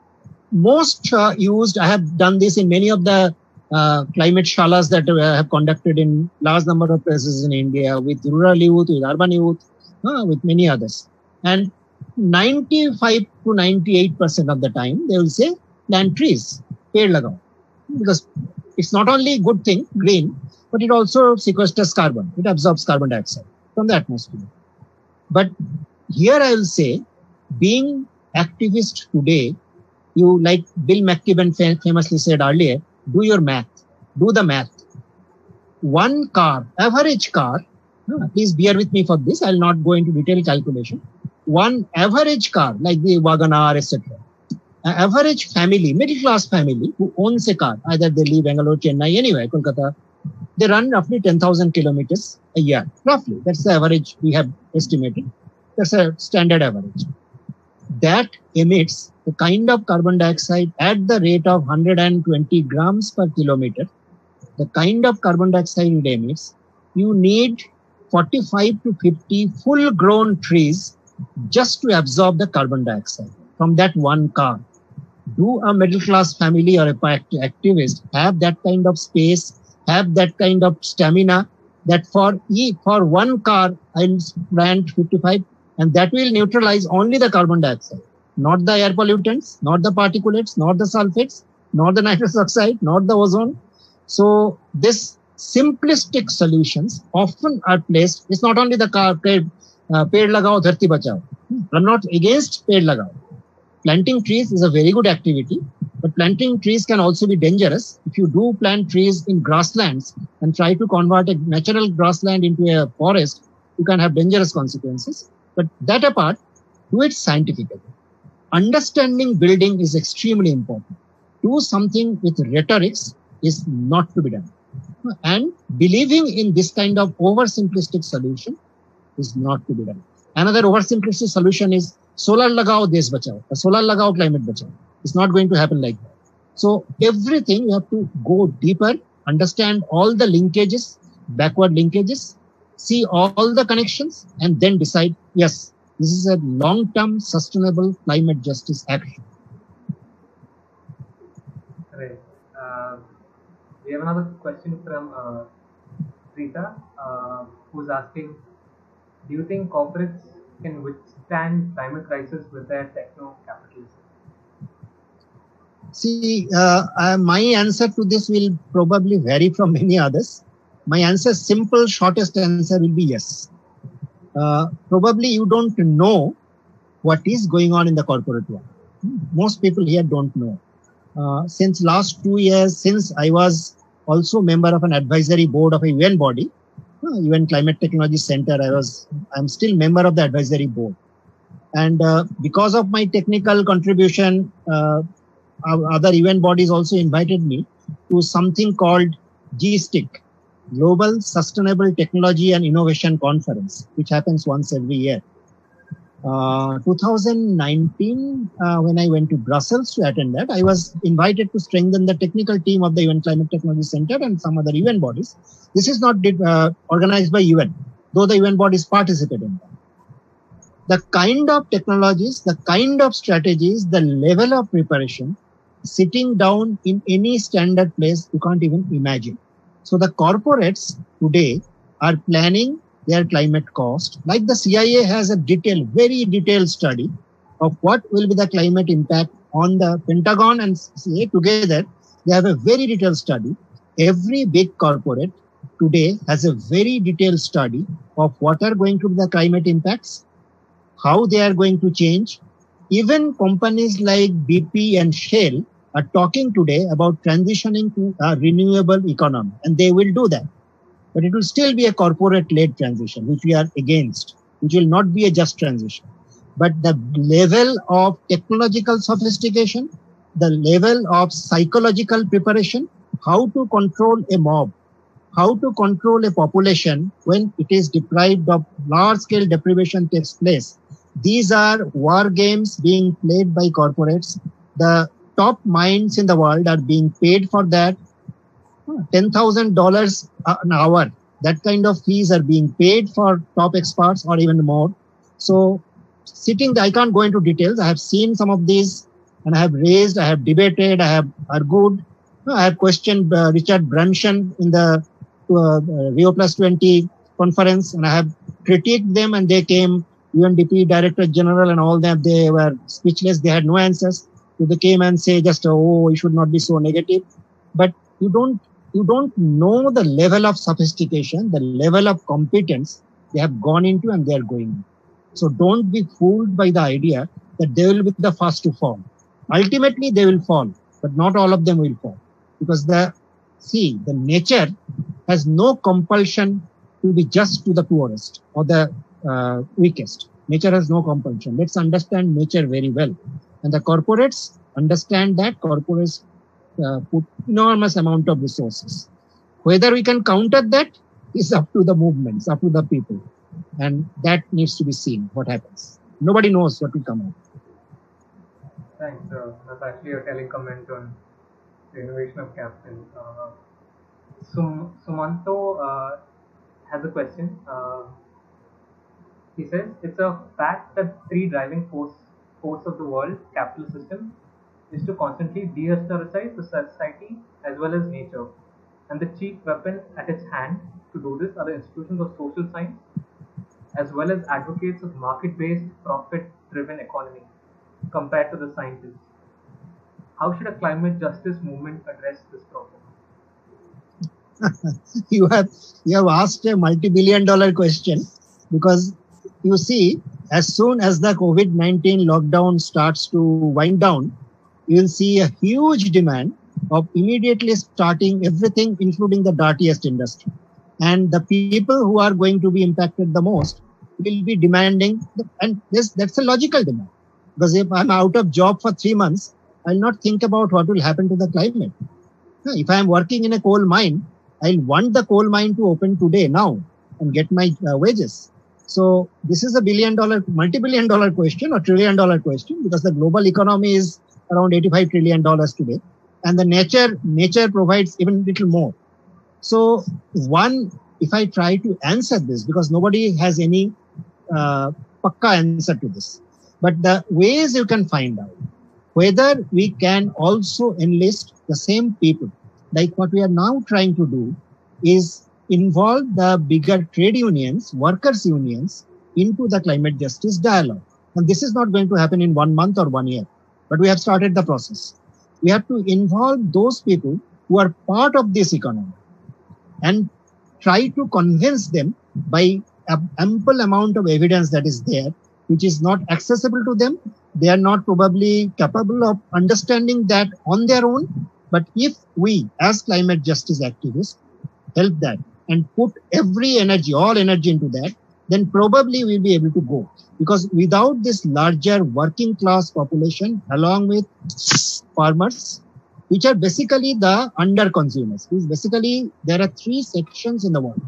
most uh, used, I have done this in many of the uh, climate shalas that I have conducted in large number of places in India with rural youth, with urban youth, uh, with many others. And 95 to 98% of the time, they will say plant trees, ped lagao. Because it's not only good thing, green, but it also sequesters carbon. It absorbs carbon dioxide from the atmosphere. But here I will say, being activist today, you like Bill McKibben famously said earlier, do your math, do the math. One car, average car, please bear with me for this. I'll not go into detailed calculation. One average car, like the WagonR, etc. Average family, middle class family who owns a car, either they live Bangalore, Chennai, anywhere, Kolkata, they run roughly 10,000 kilometers a year. Roughly. That's the average we have estimated. That's a standard average. That emits the kind of carbon dioxide at the rate of 120 grams per kilometer, the kind of carbon dioxide it emits, you need 45 to 50 full grown trees just to absorb the carbon dioxide from that one car. Do a middle class family or a activist have that kind of space, have that kind of stamina that for e for one car I'll plant 55 and that will neutralize only the carbon dioxide not the air pollutants, not the particulates, not the sulfates, not the nitrous oxide, not the ozone. So this simplistic solutions often are placed. It's not only the car, paid, uh, paid lagao, dharti bachao. I'm not against paid lagao. Planting trees is a very good activity, but planting trees can also be dangerous. If you do plant trees in grasslands and try to convert a natural grassland into a forest, you can have dangerous consequences. But that apart, do it scientifically understanding building is extremely important. Do something with rhetorics is not to be done. And believing in this kind of oversimplistic solution is not to be done. Another oversimplistic solution is solar lagao desh bachao, solar lagao climate bachao. It's not going to happen like that. So everything you have to go deeper, understand all the linkages, backward linkages, see all the connections, and then decide, yes, this is a long-term sustainable climate justice action. Right. Uh, we have another question from uh, Rita, uh, who's asking, do you think corporates can withstand climate crisis with their techno-capitalism? See, uh, uh, my answer to this will probably vary from many others. My answer, simple, shortest answer will be yes. Uh, probably you don't know what is going on in the corporate world. Most people here don't know. Uh, since last two years, since I was also member of an advisory board of a UN body, uh, UN Climate Technology Center, I was, I'm still member of the advisory board. And uh, because of my technical contribution, uh, other UN bodies also invited me to something called GSTIC, Global Sustainable Technology and Innovation Conference, which happens once every year. Uh, 2019, uh, when I went to Brussels to attend that, I was invited to strengthen the technical team of the UN Climate Technology Center and some other UN bodies. This is not did, uh, organized by UN, though the UN bodies participate in that. The kind of technologies, the kind of strategies, the level of preparation, sitting down in any standard place, you can't even imagine. So the corporates today are planning their climate cost. Like the CIA has a detailed, very detailed study of what will be the climate impact on the Pentagon and CIA together. They have a very detailed study. Every big corporate today has a very detailed study of what are going to be the climate impacts, how they are going to change. Even companies like BP and Shell are talking today about transitioning to a renewable economy, and they will do that. But it will still be a corporate led transition, which we are against, which will not be a just transition. But the level of technological sophistication, the level of psychological preparation, how to control a mob, how to control a population when it is deprived of large scale deprivation takes place. These are war games being played by corporates. The top minds in the world are being paid for that. $10,000 an hour. That kind of fees are being paid for top experts or even more. So sitting, I can't go into details. I have seen some of these and I have raised, I have debated, I have argued. I have questioned uh, Richard Branson in the uh, Rio Plus 20 conference and I have critiqued them and they came UNDP Director General and all that. They were speechless. They had no answers they came and say just oh you should not be so negative. But you don't you don't know the level of sophistication the level of competence they have gone into and they are going so don't be fooled by the idea that they will be the first to fall. Ultimately they will fall but not all of them will fall. Because the see the nature has no compulsion to be just to the poorest or the uh, weakest. Nature has no compulsion. Let's understand nature very well and the corporates understand that corporates uh, put enormous amount of resources. Whether we can counter that is up to the movements, up to the people. And that needs to be seen what happens. Nobody knows what will come out. Thanks. Uh, that's actually a comment on the innovation of Captain. Uh, Sum- Sumanto uh, has a question. Uh, he says it's a fact that three driving force force of the world, capital system, is to constantly dehistoricize the society as well as nature. And the chief weapon at its hand to do this are the institutions of social science, as well as advocates of market based, profit driven economy compared to the scientists. How should a climate justice movement address this problem? you have you have asked a multi-billion dollar question because you see as soon as the COVID 19 lockdown starts to wind down, you will see a huge demand of immediately starting everything, including the dirtiest industry. And the people who are going to be impacted the most will be demanding, and this, that's a logical demand. Because if I'm out of job for three months, I'll not think about what will happen to the climate. If I am working in a coal mine, I'll want the coal mine to open today, now, and get my uh, wages. So this is a billion dollar, multi-billion dollar question or trillion dollar question because the global economy is around 85 trillion dollars today. And the nature, nature provides even little more. So one, if I try to answer this, because nobody has any uh, pakka answer to this, but the ways you can find out whether we can also enlist the same people, like what we are now trying to do is involve the bigger trade unions, workers' unions into the climate justice dialogue. And this is not going to happen in one month or one year, but we have started the process. We have to involve those people who are part of this economy and try to convince them by ample amount of evidence that is there, which is not accessible to them, they are not probably capable of understanding that on their own. But if we, as climate justice activists, help that and put every energy, all energy into that, then probably we'll be able to go. Because without this larger working class population, along with farmers, which are basically the under consumers, basically there are three sections in the world.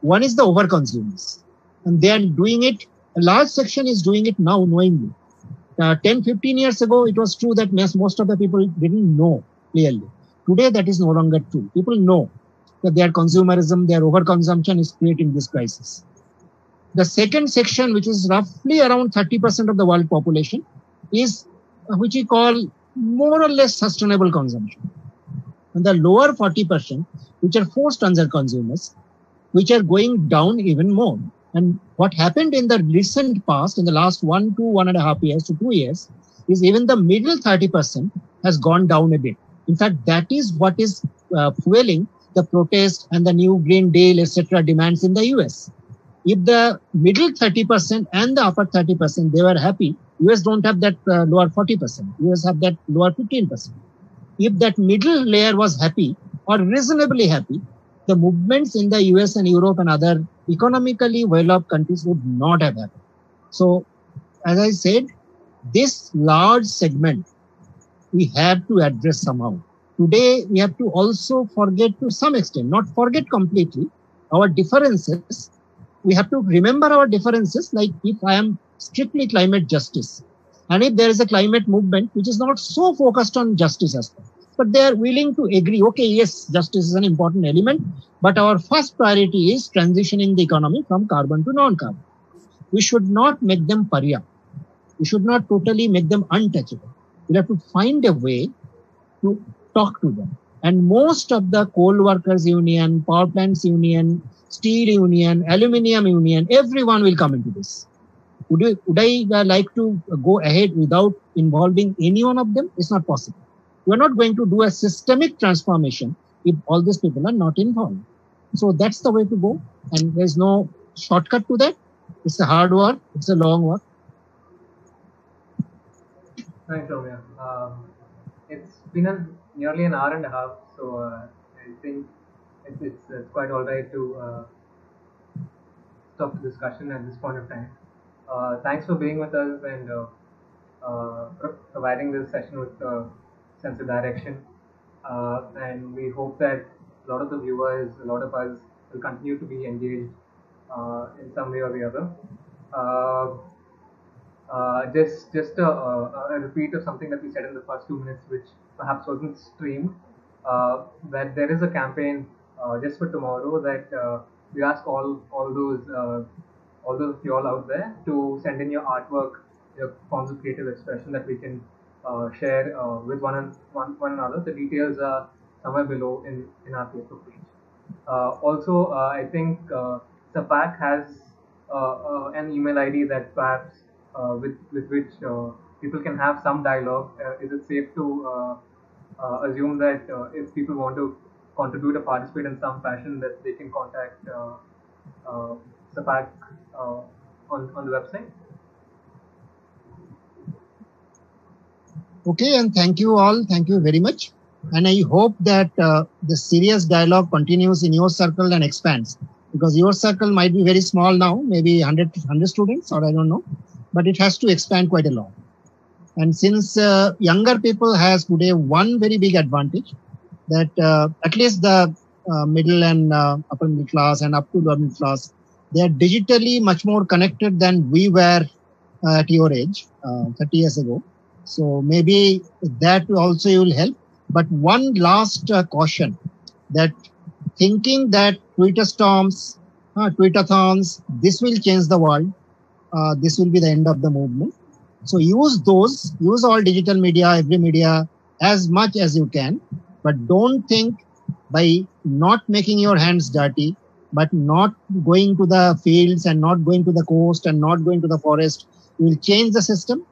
One is the over consumers, and they are doing it. A large section is doing it now knowingly. Uh, 10, 15 years ago, it was true that most of the people didn't know clearly. Today, that is no longer true. People know that their consumerism, their overconsumption is creating this crisis. The second section, which is roughly around 30% of the world population, is uh, which we call more or less sustainable consumption. And the lower 40%, which are forced under consumers, which are going down even more. And what happened in the recent past, in the last one to one and a half years to two years, is even the middle 30% has gone down a bit. In fact, that is what is uh, fueling the protest and the new Green Deal, etc., demands in the US. If the middle 30% and the upper 30% they were happy, US don't have that uh, lower 40%. US have that lower 15%. If that middle layer was happy or reasonably happy, the movements in the US and Europe and other economically well-off countries would not have happened. So, as I said, this large segment we have to address somehow. Today, we have to also forget to some extent, not forget completely, our differences. We have to remember our differences. Like if I am strictly climate justice, and if there is a climate movement which is not so focused on justice as well, but they are willing to agree, okay, yes, justice is an important element, but our first priority is transitioning the economy from carbon to non-carbon. We should not make them pariah. We should not totally make them untouchable. We have to find a way to talk to them. And most of the coal workers union, power plants union, steel union, aluminium union, everyone will come into this. Would, you, would I uh, like to go ahead without involving any one of them? It's not possible. We're not going to do a systemic transformation if all these people are not involved. So that's the way to go. And there's no shortcut to that. It's a hard work. It's a long work. Thanks, Ramya. Um, it's been a nearly an hour and a half, so uh, I think it's, it's, it's, quite all right to uh, stop the discussion at this point of time. Uh, thanks for being with us and uh, uh, pro- providing this session with a sense of direction. Uh, and we hope that a lot of the viewers, a lot of us will continue to be engaged in some way or the other. Uh, just just a, a, a, repeat of something that we said in the first two minutes, which perhaps wasn't streamed. Uh, that there is a campaign uh, just for tomorrow that uh, we ask all all those uh, all those of you all out there to send in your artwork, your forms of creative expression that we can share with one, and, one one another. The details are somewhere below in in our Facebook page. also, I think SAPAAC has an email ID that perhaps uh, with with which uh, people can have some dialogue. Uh, is it safe to assume that if people want to contribute or participate in some fashion, that they can contact uh, SAPAAC on on the website? Okay, and thank you all. Thank you very much. And I hope that uh, the serious dialogue continues in your circle and expands because your circle might be very small now, maybe 100, 100 students, or I don't know but it has to expand quite a lot. And since uh, younger people has today one very big advantage that uh, at least the uh, middle and uh, upper middle class and up to lower middle class, they are digitally much more connected than we were uh, at your age, uh, 30 years ago. So maybe that also will help. But one last caution that thinking that Twitter storms, uh, Twitterthons, this will change the world this will be the end of the movement. So use those, use all digital media, every media as much as you can, but don't think by not making your hands dirty, but not going to the fields and not going to the coast and not going to the forest, you will change the system.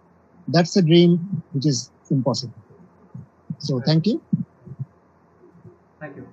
That's a dream which is impossible. So thank you. Thank you.